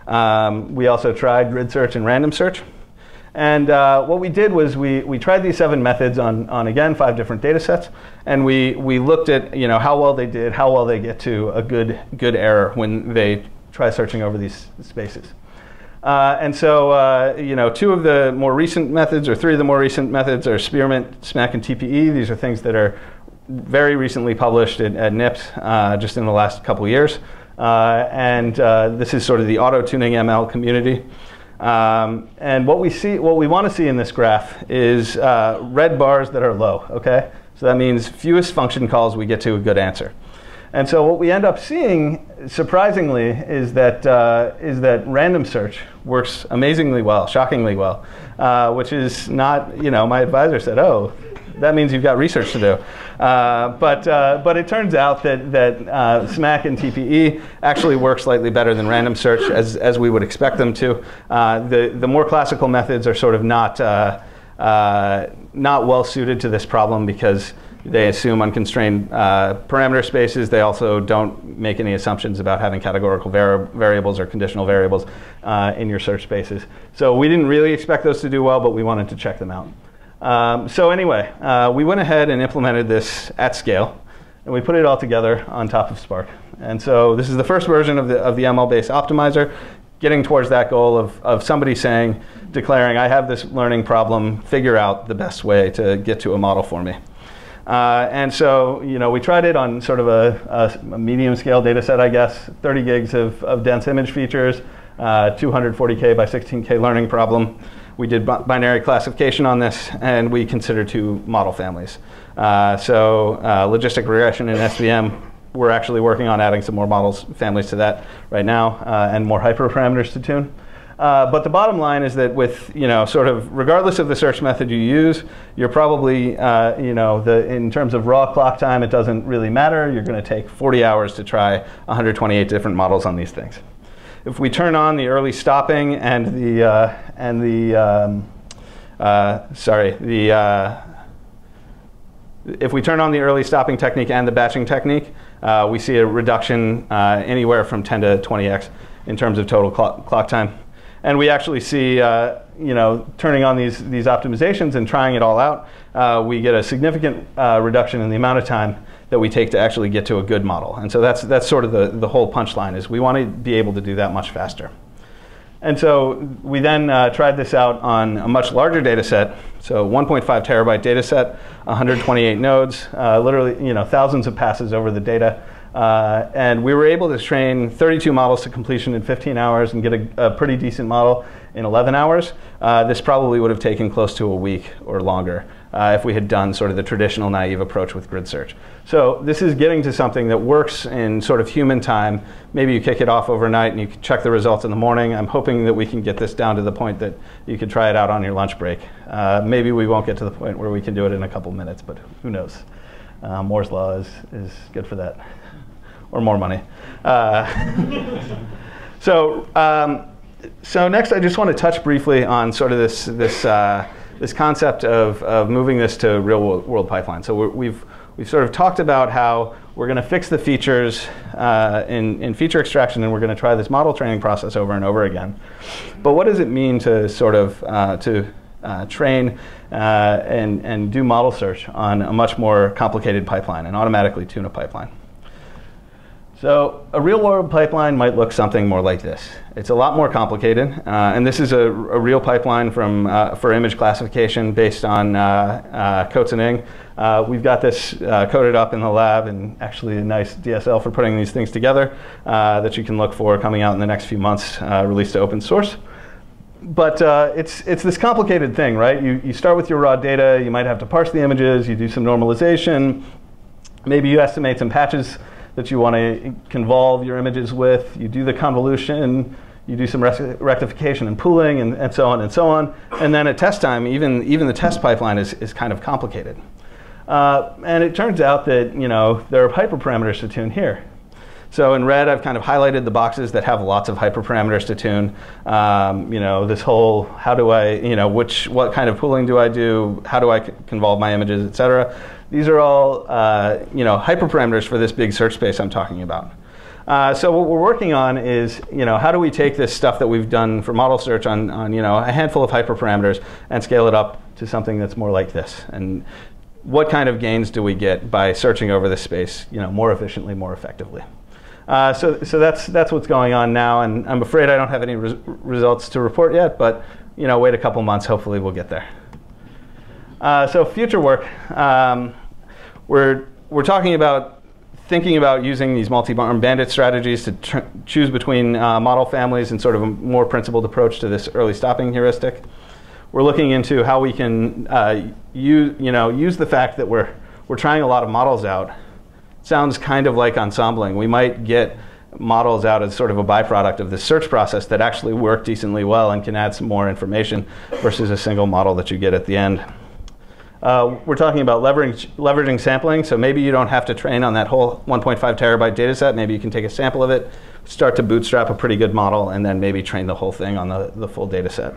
G: Um, we also tried grid search and random search. And uh, what we did was we, we tried these seven methods on, on again, five different data sets. And we, we looked at you know, how well they did, how well they get to a good, good error when they try searching over these spaces. Uh, and so, uh, you know, two of the more recent methods, or three of the more recent methods, are Spearmint, SMAC, and TPE. These are things that are very recently published at, at NIPS, uh, just in the last couple years. Uh, and uh, this is sort of the auto-tuning ML community. Um, and what we see, what we want to see in this graph is uh, red bars that are low. Okay, so that means fewest function calls we get to a good answer. And so what we end up seeing, surprisingly, is that uh, is that random search works amazingly well, shockingly well, uh, which is not, you know, my advisor said, oh, that means you've got research to do. Uh, but, uh, but it turns out that, that uh, SMAC and TPE actually work slightly better than random search, as, as we would expect them to. Uh, the, the more classical methods are sort of not, uh, uh, not well suited to this problem because they assume unconstrained parameter spaces. They also don't make any assumptions about having categorical var variables or conditional variables in your search spaces. So we didn't really expect those to do well, but we wanted to check them out. Um, so anyway, uh, we went ahead and implemented this at scale, and we put it all together on top of Spark. And so this is the first version of the, of the MLBase optimizer, getting towards that goal of, of somebody saying, declaring, I have this learning problem, figure out the best way to get to a model for me. Uh, and so, you know, we tried it on sort of a, a medium scale data set, I guess, 30 gigs of, of dense image features, uh, 240K by 16K learning problem we did binary classification on this, and we considered two model families. Uh, so uh, logistic regression and SVM, we're actually working on adding some more models families to that right now, uh, and more hyperparameters to tune. Uh, but the bottom line is that with, you know, sort of regardless of the search method you use, you're probably, uh, you know, the, in terms of raw clock time, it doesn't really matter. You're going to take 40 hours to try 128 different models on these things if we turn on the early stopping and the uh, and the um, uh, sorry the uh, if we turn on the early stopping technique and the batching technique, uh, we see a reduction uh, anywhere from 10 to 20x in terms of total clock, clock time. And we actually see, uh, you know, turning on these, these optimizations and trying it all out, we get a significant reduction in the amount of time that we take to actually get to a good model. And so that's, that's sort of the, the whole punchline is we want to be able to do that much faster. And so we then uh, tried this out on a much larger data set. So 1.5 terabyte data set, 128 nodes, uh, literally you know, thousands of passes over the data. Uh, and we were able to train 32 models to completion in 15 hours and get a, a pretty decent model in 11 hours. Uh, this probably would have taken close to a week or longer uh, if we had done sort of the traditional naive approach with grid search. So this is getting to something that works in sort of human time. Maybe you kick it off overnight and you check the results in the morning. I'm hoping that we can get this down to the point that you can try it out on your lunch break. Uh, maybe we won't get to the point where we can do it in a couple minutes, but who knows? Uh, Moore's law is, is good for that, or more money. Uh, so, um, so next I just want to touch briefly on sort of this, this uh, this concept of, of moving this to real world pipeline. So we have we've sort of talked about how we're going to fix the features uh, in, in feature extraction and we're going to try this model training process over and over again. But what does it mean to sort of uh, to uh, train uh, and, and do model search on a much more complicated pipeline and automatically tune a pipeline? So a real world pipeline might look something more like this. It's a lot more complicated, uh, and this is a, a real pipeline from, uh, for image classification based on uh, uh Coates and Ng. Uh, we've got this uh, coded up in the lab and actually a nice DSL for putting these things together that you can look for coming out in the next few months, released to open source but it's, it's this complicated thing, right? You, you start with your raw data, you might have to parse the images, you do some normalization, maybe you estimate some patches that you want to convolve your images with, you do the convolution, you do some rectification and pooling and, and so on and so on. And then at test time, even, even the test pipeline is, is kind of complicated. Uh, and it turns out that you know, there are hyperparameters to tune here. So in red, I've kind of highlighted the boxes that have lots of hyperparameters to tune. Um, you know, this whole how do I, you know, which what kind of pooling do I do? How do I convolve my images, etc. These are all uh, you know hyperparameters for this big search space I'm talking about. Uh, so what we're working on is, you know, how do we take this stuff that we've done for model search on, on, you know, a handful of hyperparameters and scale it up to something that's more like this? And what kind of gains do we get by searching over this space, you know, more efficiently, more effectively? Uh, so, so that's that's what's going on now, and I'm afraid I don't have any res results to report yet. But you know, wait a couple months. Hopefully, we'll get there. Uh, so, future work. Um, we're we're talking about thinking about using these multi-arm bandit strategies to choose between uh, model families and sort of a more principled approach to this early stopping heuristic. We're looking into how we can uh, use you know use the fact that we're we're trying a lot of models out sounds kind of like ensembling. We might get models out as sort of a byproduct of the search process that actually work decently well and can add some more information versus a single model that you get at the end. Uh, we're talking about leveraging, leveraging sampling, so maybe you don't have to train on that whole 1.5 terabyte data set. Maybe you can take a sample of it, start to bootstrap a pretty good model, and then maybe train the whole thing on the, the full data set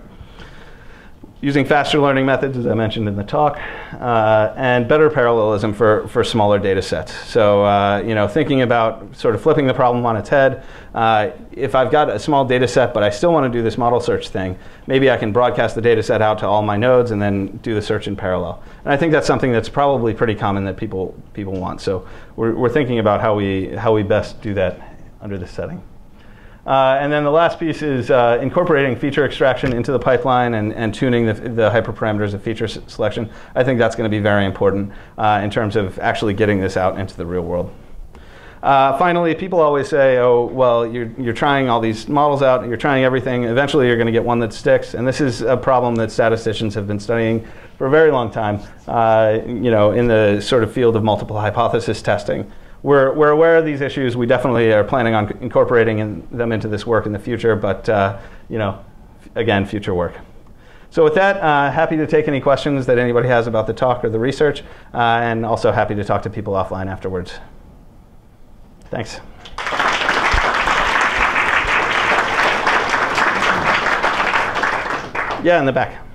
G: using faster learning methods, as I mentioned in the talk, uh, and better parallelism for, for smaller data sets. So, uh, you know, thinking about sort of flipping the problem on its head. Uh, if I've got a small data set, but I still want to do this model search thing, maybe I can broadcast the data set out to all my nodes and then do the search in parallel. And I think that's something that's probably pretty common that people, people want. So we're, we're thinking about how we, how we best do that under this setting. Uh, and then the last piece is uh, incorporating feature extraction into the pipeline and, and tuning the, the hyperparameters of feature selection. I think that's going to be very important uh, in terms of actually getting this out into the real world. Uh, finally, people always say, oh, well, you're, you're trying all these models out, you're trying everything, eventually you're going to get one that sticks. And this is a problem that statisticians have been studying for a very long time, uh, you know, in the sort of field of multiple hypothesis testing we're, we're aware of these issues. We definitely are planning on incorporating in, them into this work in the future, but uh, you know, again, future work. So with that, uh, happy to take any questions that anybody has about the talk or the research, uh, and also happy to talk to people offline afterwards. Thanks. Yeah, in the back.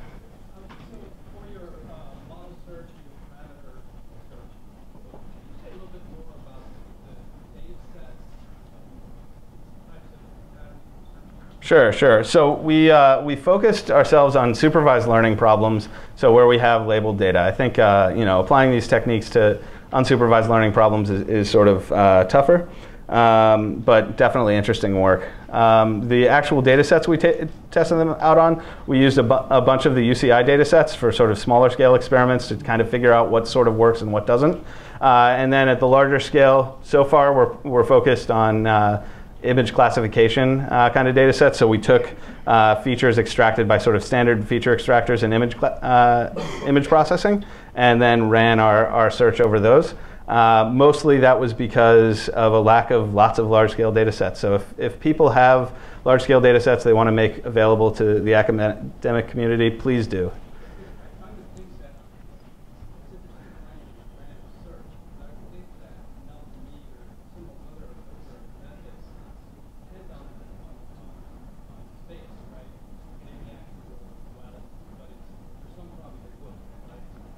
G: Sure, sure. So we, uh, we focused ourselves on supervised learning problems, so where we have labeled data. I think uh, you know, applying these techniques to unsupervised learning problems is, is sort of uh, tougher, um, but definitely interesting work. Um, the actual data sets we tested them out on, we used a, bu a bunch of the UCI data sets for sort of smaller scale experiments to kind of figure out what sort of works and what doesn't. Uh, and then at the larger scale, so far we're, we're focused on uh, image classification uh, kind of data set. So we took uh, features extracted by sort of standard feature extractors and image, uh, image processing, and then ran our, our search over those. Uh, mostly that was because of a lack of lots of large scale data sets. So if, if people have large scale data sets they want to make available to the academic community, please do.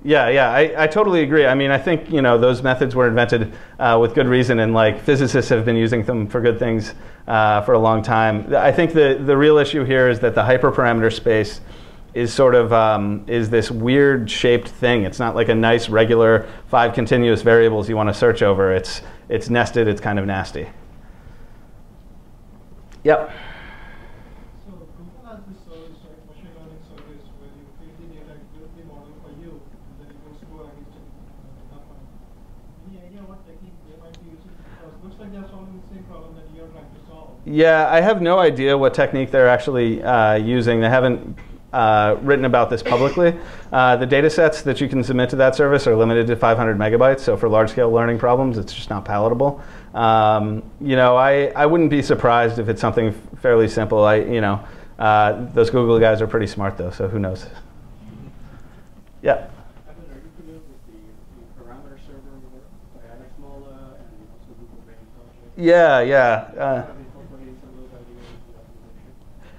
G: Yeah, yeah, I, I totally agree. I mean, I think you know those methods were invented uh, with good reason, and like physicists have been using them for good things uh, for a long time. I think the the real issue here is that the hyperparameter space is sort of um, is this weird shaped thing. It's not like a nice regular five continuous variables you want to search over. It's it's nested. It's kind of nasty. Yep.
H: So Google has this service, right, machine learning service, where you feed the data, it builds the model for you, and then it goes to a heuristic uh, data point. Any idea what technique they might be using? Because it looks like they're solving the same problem that you're trying to solve.
G: Yeah, I have no idea what technique they're actually uh, using. They haven't uh, written about this publicly. Uh, the data sets that you can submit to that service are limited to 500 megabytes, so for large scale learning problems, it's just not palatable. Um, you know, I, I wouldn't be surprised if it's something fairly simple. I, you know, uh, those Google guys are pretty smart though, so who knows? Yeah.
I: Yeah, are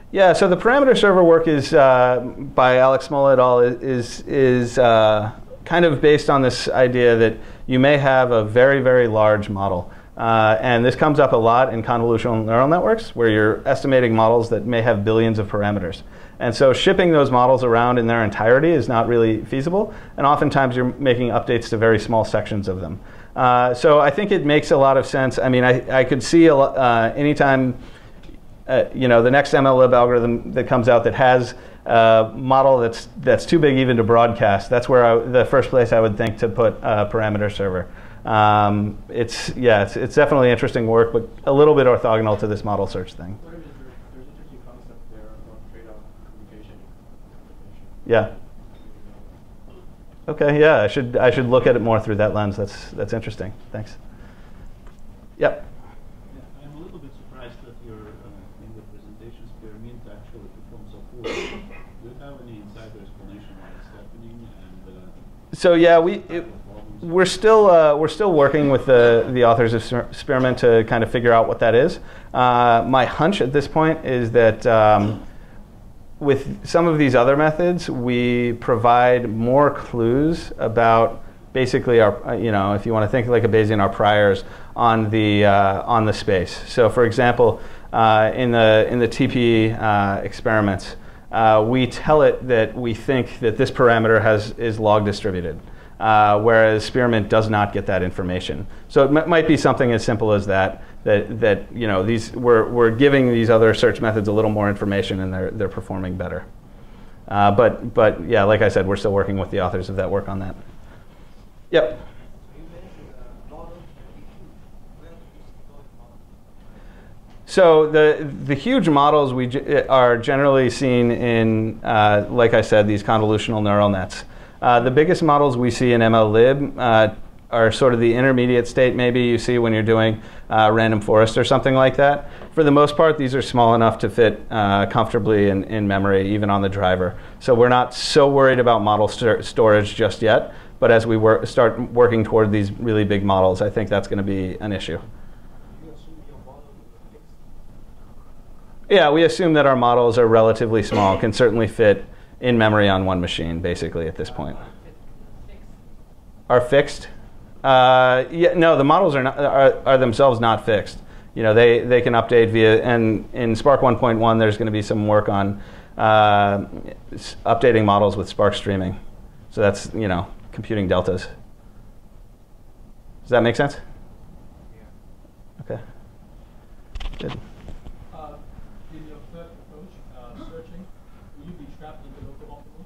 G: Yeah, so the parameter server work is uh, by Alex Smola et al. is is uh, kind of based on this idea that you may have a very very large model, uh, and this comes up a lot in convolutional neural networks where you're estimating models that may have billions of parameters. And so shipping those models around in their entirety is not really feasible, and oftentimes you're making updates to very small sections of them. Uh, so I think it makes a lot of sense. I mean, I, I could see a uh, anytime uh, you know, the next MLlib algorithm that comes out that has a model that's that's too big even to broadcast. That's where I, the first place I would think to put a parameter server. Um, it's yeah, it's, it's definitely interesting work, but a little bit orthogonal to this model search thing.
I: What I mean is there, there's interesting concept there about trade-off communication.
G: Yeah. Okay. Yeah, I should I should look at it more through that lens. That's that's interesting. Thanks. Yep.
J: Yeah, I'm a little bit surprised that your uh, in the experiment actually performs so. Do you have any insider explanation why it's happening? And uh,
G: So yeah, we it, we're still uh, we're still working with the the authors of Spearmint to kind of figure out what that is. Uh, my hunch at this point is that um, with some of these other methods, we provide more clues about basically our uh, you know if you want to think like a Bayesian our priors on the uh, on the space. So for example, uh, in the in the TPE uh, experiments, uh, we tell it that we think that this parameter has is log distributed. Uh, whereas Spearmint does not get that information. So it might be something as simple as that. That, that you know these we're, we're giving these other search methods a little more information and they're, they're performing better. Uh, but but yeah, like I said, we're still working with the authors of that work on that. Yep. So the the huge models we are generally seen in, uh, like I said, these convolutional neural nets. Uh, the biggest models we see in MLlib uh, are sort of the intermediate state maybe you see when you're doing uh, random forest or something like that. For the most part, these are small enough to fit uh, comfortably in, in memory, even on the driver. So we're not so worried about model st- storage just yet. But as we wor- start working toward these really big models, I think that's going to be an issue.
H: You assume your model is fixed.
G: Yeah, we assume that our models are relatively small, can certainly fit in memory on one machine, basically, at this point. Are fixed? Uh, yeah, no, the models are, not, are, are themselves not fixed. You know, they, they can update via, and in Spark 1.1, there's going to be some work on uh, updating models with Spark streaming. So that's, you know, computing deltas. Does that make sense? Okay. Good.
K: Uh, in your third approach, uh, searching, will you be trapped in the local optimal?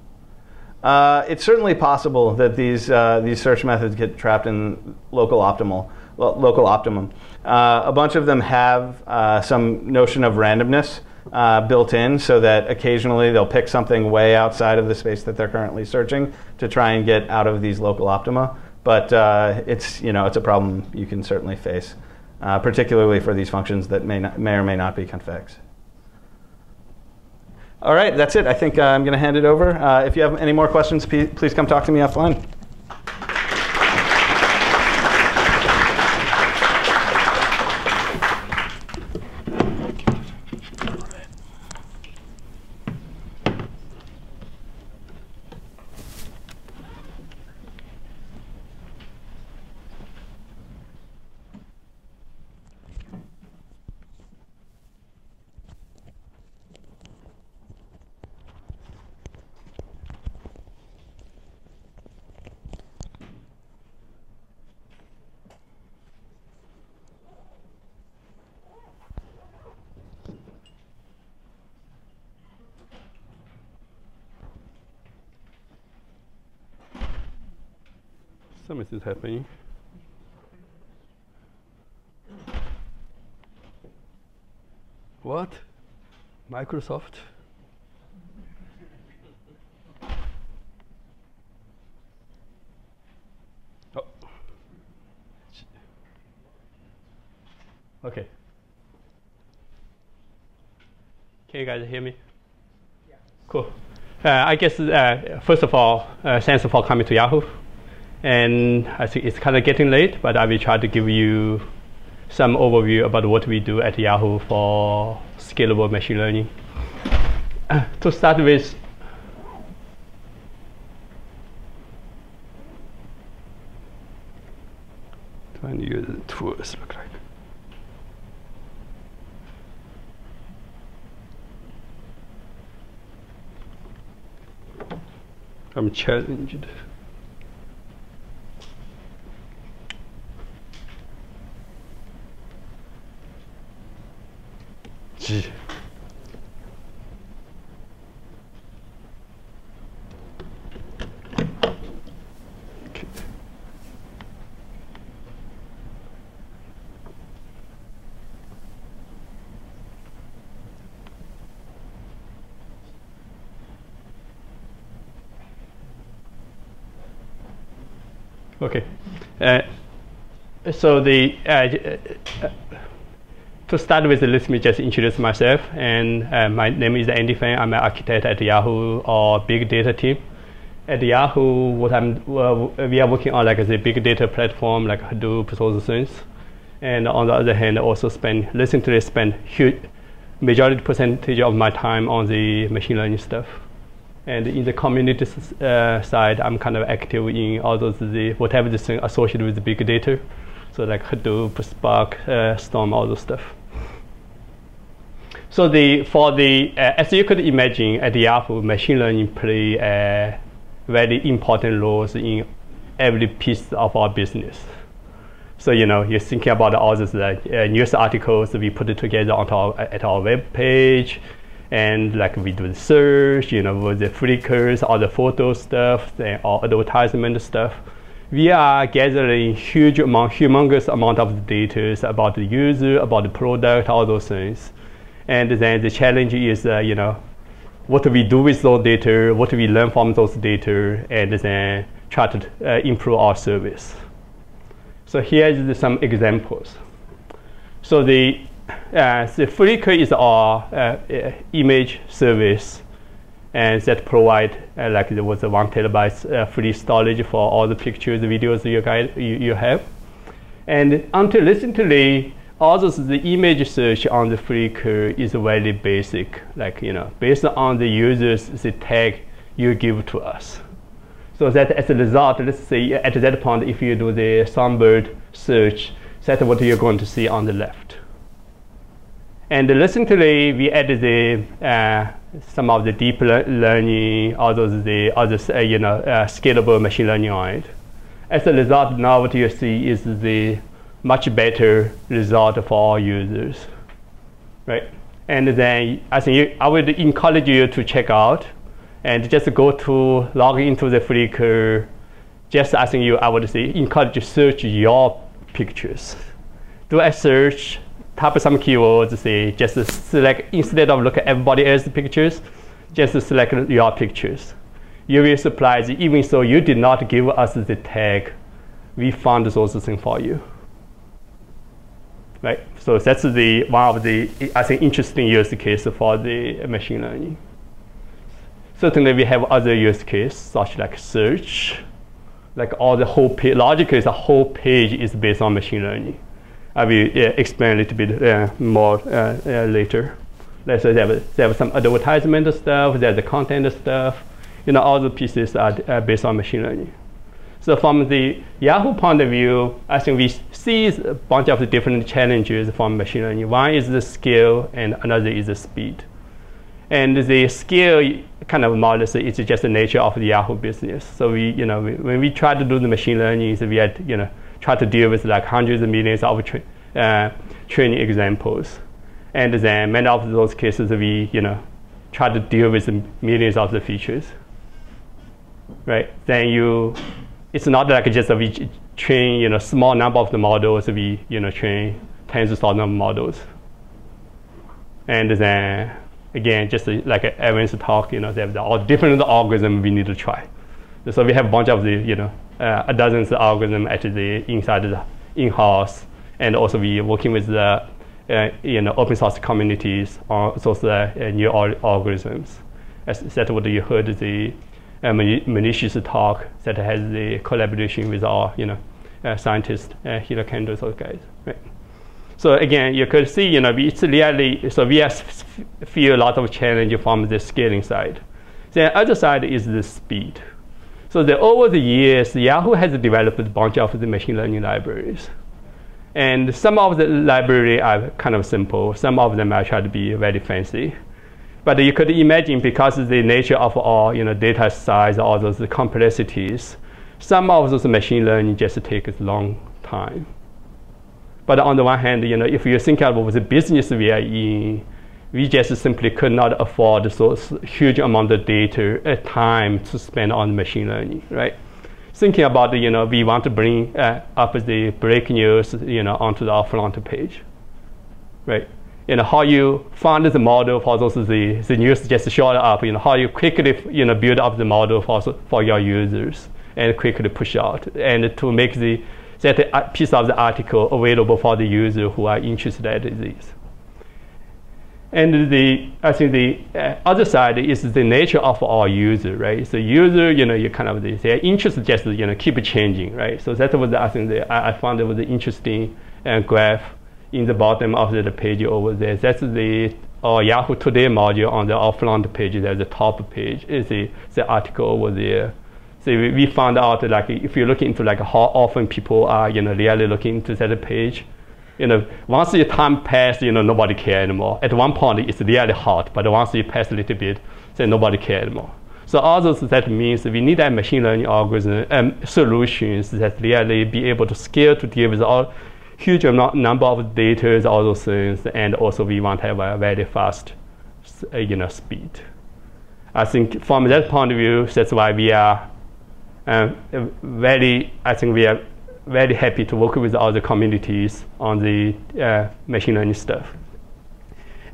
G: Uh, it's certainly possible that these uh, these search methods get trapped in local optimal lo- local optimum. Uh, a bunch of them have uh, some notion of randomness uh, built in, so that occasionally they'll pick something way outside of the space that they're currently searching to try and get out of these local optima. But uh, it's you know it's a problem you can certainly face, particularly for these functions that may not, may or may not be convex. All right, that's it. I think uh, I'm going to hand it over. Uh, if you have any more questions, please come talk to me offline.
L: Something is happening. What? Microsoft? Oh. Okay. Can you guys hear me? Yeah. Cool. Uh, I guess uh, first of all, uh, thanks for coming to Yahoo. And I think it's kind of getting late, but I will try to give you some overview about what we do at Yahoo for scalable machine learning. To start with, the tools look like. I'm challenged. Gee. Okay. Okay. Uh, so the uh, uh, to start with, let me just introduce myself. And uh, my name is Andy Feng. I'm an architect at Yahoo or big data team. At Yahoo, what I'm we are working on like the big data platform like Hadoop, those things. And on the other hand, also spend recently spend huge majority percentage of my time on the machine learning stuff. And in the community uh, side, I'm kind of active in all those the whatever the thing associated with the big data, so like Hadoop, Spark, uh, Storm, all those stuff. So the for the uh, as you could imagine at Yahoo, machine learning play a very important roles in every piece of our business. So you know, you're thinking about all these uh, news articles that we put it together onto our, at our web page, and like we do the search, you know, with the Flickrs, all the photo stuff, and all advertisement stuff. We are gathering huge amount, humongous amount of data about the user, about the product, all those things. And then the challenge is, uh, you know, what do we do with those data, what do we learn from those data, and then try to uh, improve our service. So here is some examples. So the, uh, the Flickr is our uh, uh, image service and that provide uh, like there was a one terabyte uh, free storage for all the pictures, the videos you guys you, you have. And until recently, also the image search on the Flickr is very basic, like you know, based on the users the tag you give to us. So that as a result, let's say at that point, if you do the Songbird search, that's what you're going to see on the left. And recently, we added the uh, some of the deep le learning, those the other uh, you know uh, scalable machine learning on it. As a result, now what you see is the much better result for all users, right? And then I think you, I would encourage you to check out and just go to log into the Flickr. Just asking you, I would say encourage you to search your pictures. Do a search, type some keywords, say just select instead of look at everybody else's pictures, just select your pictures. You will be surprised, even so you did not give us the tag, we found those things for you. Right? So that's the one of the I think interesting use case for the machine learning. Certainly we have other use cases such like search, like all the whole page, logically the whole page is based on machine learning. I will explain a little bit uh, more uh, uh later. Let's say they have, some advertisement stuff, there's the content stuff, you know, all the pieces are based on machine learning. So from the Yahoo point of view, I think we see a bunch of different challenges from machine learning. One is the scale and another is the speed. And the scale kind of less is just the nature of the Yahoo business. So we, you know, we, when we try to do the machine learning, so we had, you know, try to deal with like hundreds of millions of tra uh, training examples. And then many of those cases we, you know, try to deal with millions of the features. Right? Then you it's not like just we train you know small number of the models. We you know train tens of thousands of models, and then again just like Evan's talk, you know, they have all different algorithms we need to try. So we have a bunch of the you know uh, a dozen algorithms actually inside the in-house, and also we working with the uh, you know open source communities on those uh, new al- algorithms. As that what you heard the uh, Manish's talk that has the collaboration with our, you know, uh, scientists, uh, Hirakendu, those guys, right? So again, you could see, you know, it's really, so we feel a lot of challenge from the scaling side. The other side is the speed. So over the years, Yahoo has developed a bunch of the machine learning libraries. And some of the library are kind of simple. Some of them are trying to be very fancy. But you could imagine because of the nature of all you know, data size, all those complexities, some of those machine learning just takes a long time. But on the one hand, you know, if you think about the business we are in, we just simply could not afford so huge amount of data at time to spend on machine learning, right? Thinking about, you know, we want to bring uh, up the break news, you know, onto the front page, right? you know, how you find the model for those the, the news just show up, you know, how you quickly, you know, build up the model for, for your users and quickly push out and to make the, that piece of the article available for the user who are interested in this. And the, I think the uh, other side is the nature of our user, right? So user, you know, you kind of, the, their interest just, you know, keep changing, right? So that was, I think, the, I, I found it was an interesting uh, graph in the bottom of the page over there. That's the uh, Yahoo Today module on the offline page. that's the top page is the, the article over there. So we, we found out like if you look into like how often people are you know really looking into that page, you know once the time passes, you know nobody care anymore. At one point it's really hot, but once you pass a little bit, then nobody care anymore. So all those that means we need a machine learning algorithm and um, solutions that really be able to scale to deal with all huge number of data, all those things, and also we want to have a very fast, uh, you know, speed. I think from that point of view, that's why we are um, very, I think we are very happy to work with other communities on the uh, machine learning stuff.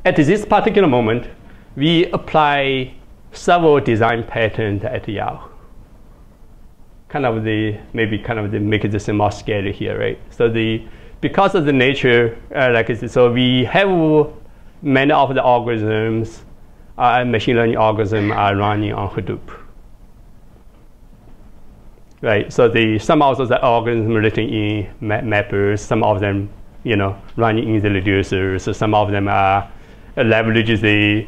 L: At this particular moment, we apply several design patterns at Yahoo. Kind of the, maybe kind of the make this more scary here, right? So the because of the nature, uh, like I said, so we have many of the algorithms, uh, machine learning algorithms are running on Hadoop. Right, so the some of those algorithms written in ma mappers, some of them, you know, running in the reducers, so some of them are uh, leverage the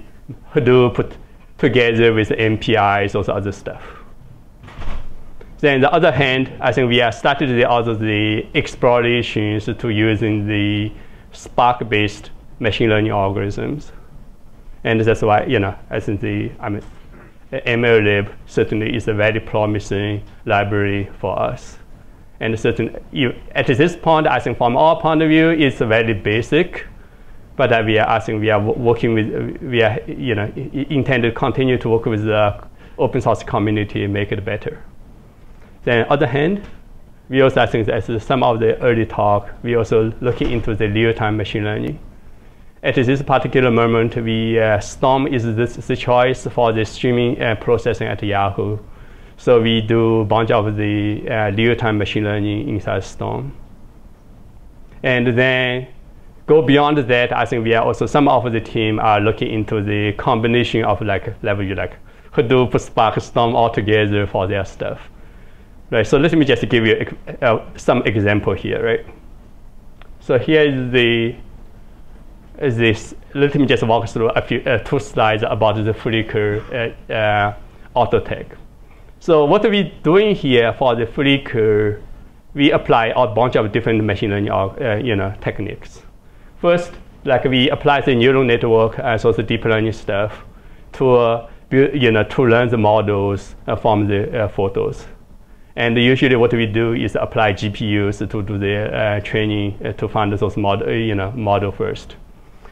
L: Hadoop together with the MPIs, those other stuff. Then on the other hand, I think we are started the other the explorations to using the Spark-based machine learning algorithms. And that's why, you know, I think the I mean, MLlib certainly is a very promising library for us. And certainly, at this point, I think from our point of view, it's very basic. But uh, we are, I think we are working with, we are, you know, intend to continue to work with the open source community and make it better. Then on the other hand, we also I think as some of the early talk, we also looking into the real-time machine learning. At this particular moment, we uh, Storm is this, the choice for the streaming uh, processing at Yahoo. So we do a bunch of the uh, real-time machine learning inside Storm. And then go beyond that, I think we are also some of the team are looking into the combination of like level you like Hadoop, Spark, Storm all together for their stuff. Right, so let me just give you uh, some example here, right? So here is the this. Let me just walk through a few uh, two slides about the Flickr uh, uh, auto tag. So what are we're doing here for the Flickr, we apply a bunch of different machine learning uh, you know techniques. First, like we apply the neural network as also deep learning stuff to uh, you know to learn the models uh, from the photos. And usually what we do is apply GPUs to do the uh, training uh, to find those model, uh, you know, model first.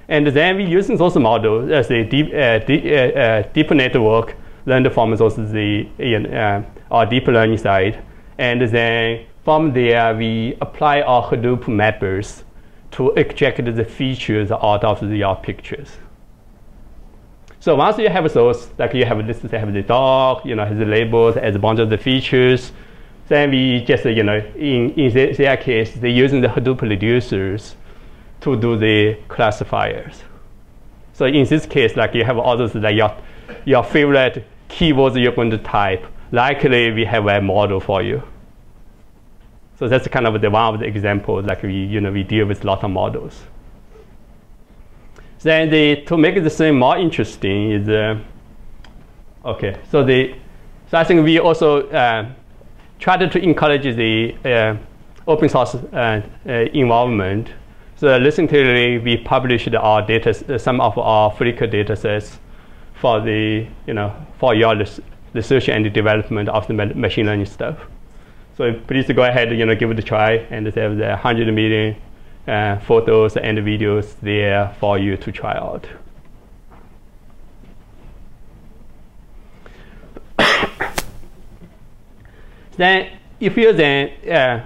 L: And then we using those models as a deep, uh, deep, uh, uh, deep network learned from those the you our deep learning side And then from there, we apply our Hadoop mappers to extract the features out of your pictures. So once you have those, like you have this, have the dog, you know, has the labels, has a bunch of the features, then we just, you know, in, in their case, they're using the Hadoop reducers to do the classifiers. So in this case, like you have those, like your, your favorite keywords you're going to type, likely we have a model for you. So that's kind of the one of the examples, like we, you know, we deal with a lot of models. Then the, to make the thing more interesting is, uh, okay, so the, so I think we also uh, tried to encourage the uh, open source uh, uh, involvement. So recently we published our data, some of our Flickr data sets for the, you know, for your research and development of the machine learning stuff. So please go ahead, you know, give it a try and there's the 100 million uh, photos and videos there for you to try out. then if you then uh,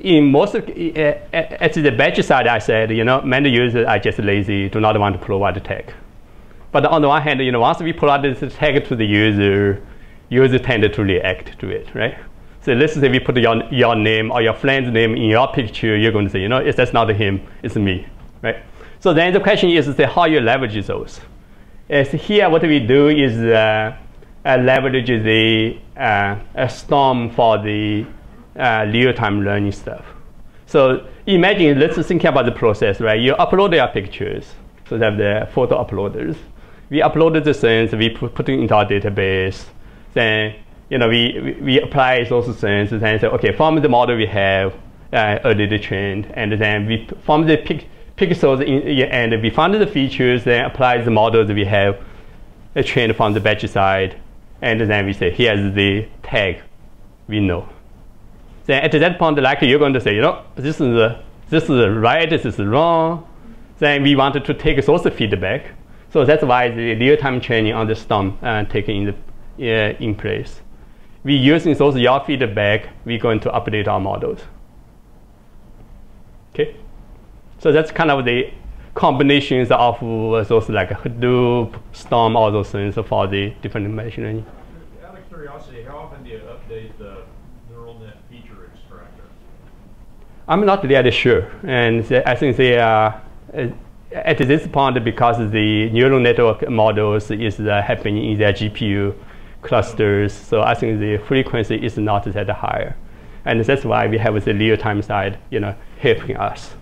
L: in most of, uh, at the batch side, I said, you know, many users are just lazy, do not want to provide tag. But on the one hand, you know, once we provide this tag to the user, user tend to react to it, right? So let's say we put your, your name or your friend's name in your picture, you're going to say, you know, it's, that's not him, it's me, right? So then the question is, is how you leverage those. As here, what we do is uh, uh, leverage the uh, storm for the uh, real-time learning stuff. So imagine, let's think about the process, right? You upload your pictures, so that the photo uploaders. We uploaded the things, we put, it into our database, then you know, we, we apply those things and say, okay, from the model we have uh, already trained, and then we from the pic, pixels in, and we find the features, then apply the models we have uh, trained from the batch side, and then we say, here's the tag we know. Then at that point, like you're going to say, you know, this is uh, this is right, this is wrong. Then we wanted to take those feedback. So that's why the real-time training on the storm uh, taken in, the, uh, in place we using those your feedback, we're going to update our models. Okay, so that's kind of the combinations of those like Hadoop, Storm, all those things for the different machine learning.
D: Out of curiosity, how often do you update the neural net feature extractor?
L: I'm not really sure, and I think they are. Uh, at this point, because the neural network models is uh, happening in their GPU, clusters. So I think the frequency is not that high. And that's why we have the real-time side, you know, helping us.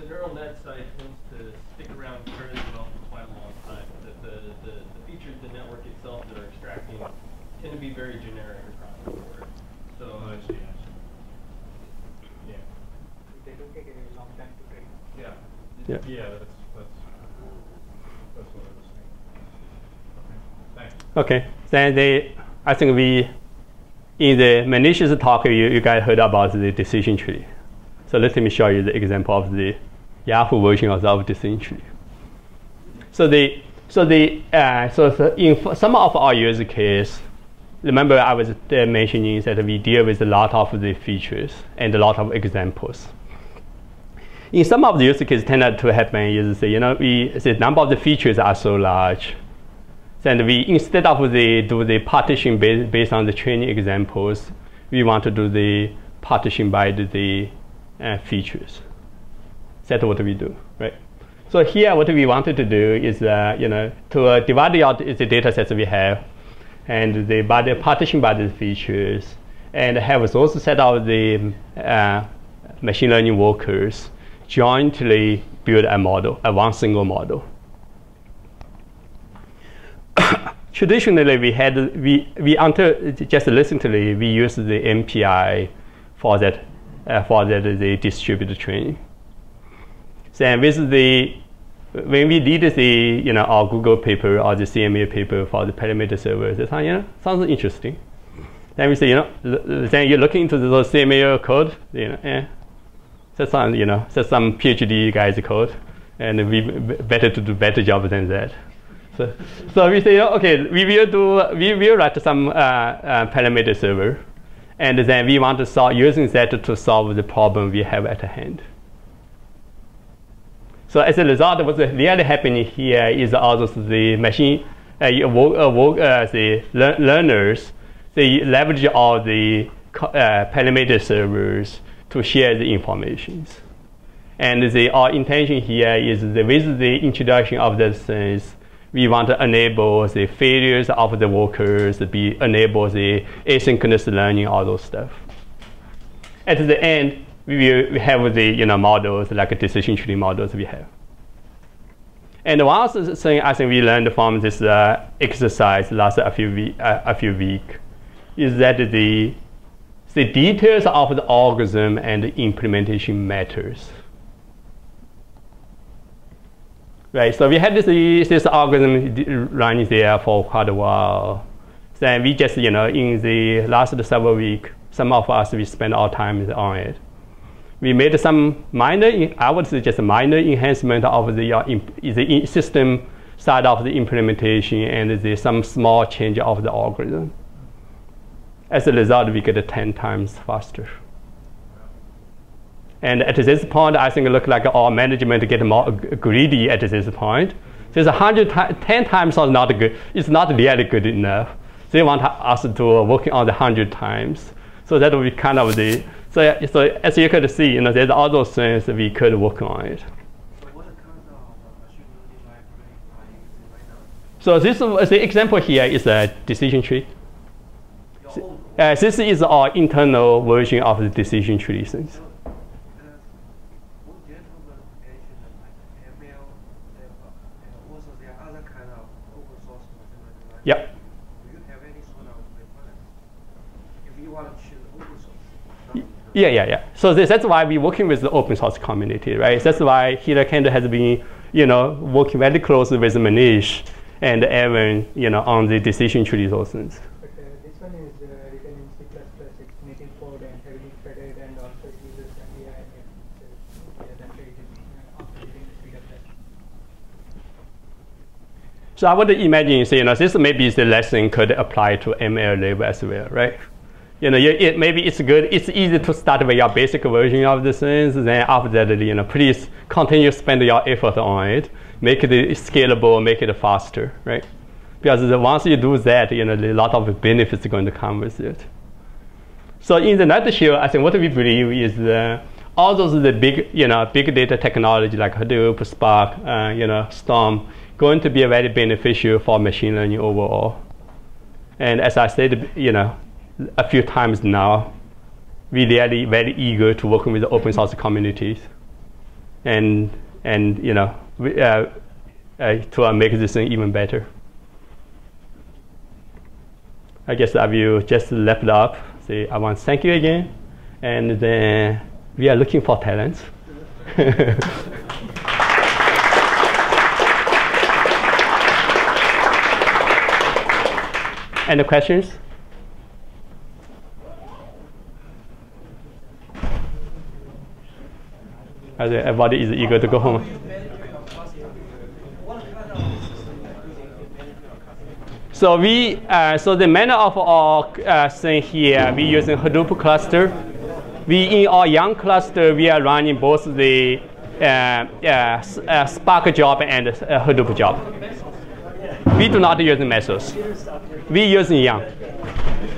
K: The neural net side tends to stick around very well for quite a long time. The, the, the, the features of the network itself that are extracting tend to be very generic across the board. So
D: oh, I see. Yeah.
E: They do take a long time to train.
D: Yeah.
L: Yeah.
D: Yeah, that's, that's, that's what I was saying. Okay, thanks.
L: Okay, then they, I think we, in the Manish's talk, you, you guys heard about the decision tree. So let me show you the example of the Yahoo version of the decision tree. So the, so the, uh, so in some of our use case, remember I was uh, mentioning that we deal with a lot of the features and a lot of examples. In some of the use cases tend to happen is, you know, we, the number of the features are so large then we, instead of the, do the partition based, based on the training examples, we want to do the partition by the, uh, features. That's what we do, right? So here, what we wanted to do is, uh, you know, to uh, divide out the data sets we have, and the, by the partition by the features, and have those set of the uh, machine learning workers jointly build a model, a one single model. traditionally we had we we until just recently we used the MPI for that uh, for that the distributed training. Then with the when we did the you know our Google paper or the CMU paper for the parameter servers, it you know sounds interesting. Then we say you know then you're looking into the CMU code, you know, eh, that's some you know some PhD guys code, and we better to do better job than that. So, so we say, okay, we will do, we will write some uh, uh, parameter server, and then we want to solve using that to solve the problem we have at hand. So as a result, what's really happening here is also the machine, uh, work, uh, the learners, they leverage all the uh, parameter servers to share the information. And the, our intention here is that with the introduction of these things, we want to enable the failures of the workers, be enable the asynchronous learning, all those stuff. At the end, we will have the you know models like decision tree models we have. And one other thing I think we learned from this uh, exercise last a few week, uh, a few week, is that the the details of the algorithm and the implementation matters. Right, so we had this, this algorithm running there for quite a while. Then we just, you know, in the last several weeks, some of us, we spent our time on it. We made some minor, I would a minor enhancement of the, uh, the system side of the implementation and the, some small change of the algorithm. As a result, we get 10 times faster. And at this point, I think it looks like our management get more greedy at this point. 100 10 times is not good. It's not really good enough. They want us to work on the 100 times. So that will be kind of the, so, so as you could see, you know, there's all those things that we could work on it. So this the example here is a decision tree. Uh, this is our internal version of the decision tree things. Yep. Yeah, yeah, yeah. So this, that's why we're working with the open source community, right? That's why Hirakendu has been, you know, working very closely with Manish and Evan, you know, on the decision tree.
E: But uh, this one is uh, written in C++, it's native code and heavily threaded and also it uses MPI and uh, yeah, that's why it is uh, operating speed of that.
L: So I would imagine, so, you know, this maybe is the lesson could apply to MLlib as well, right? You know, it, maybe it's good, it's easy to start with your basic version of the things, then after that, you know, please continue to spend your effort on it, make it scalable, make it faster, right? Because once you do that, you know, a lot of benefits are going to come with it. So in the nutshell, I think what we believe is all those the big, you know, big data technology like Hadoop, Spark, uh, you know, Storm, going to be very beneficial for machine learning overall. And as I said, you know, a few times now, we really very eager to work with the open source communities, and and you know, we, uh, uh, to uh, make this thing even better. I guess I will just wrap it up. Say I want to thank you again, and then we are looking for talents. Any questions? Everybody is eager to go home. So we, uh, so the manner of our uh, thing here, we using Hadoop cluster. We in our Yarn cluster, we are running both the uh, uh, Spark job and Hadoop job. We do not use Mesos. We use Yarn.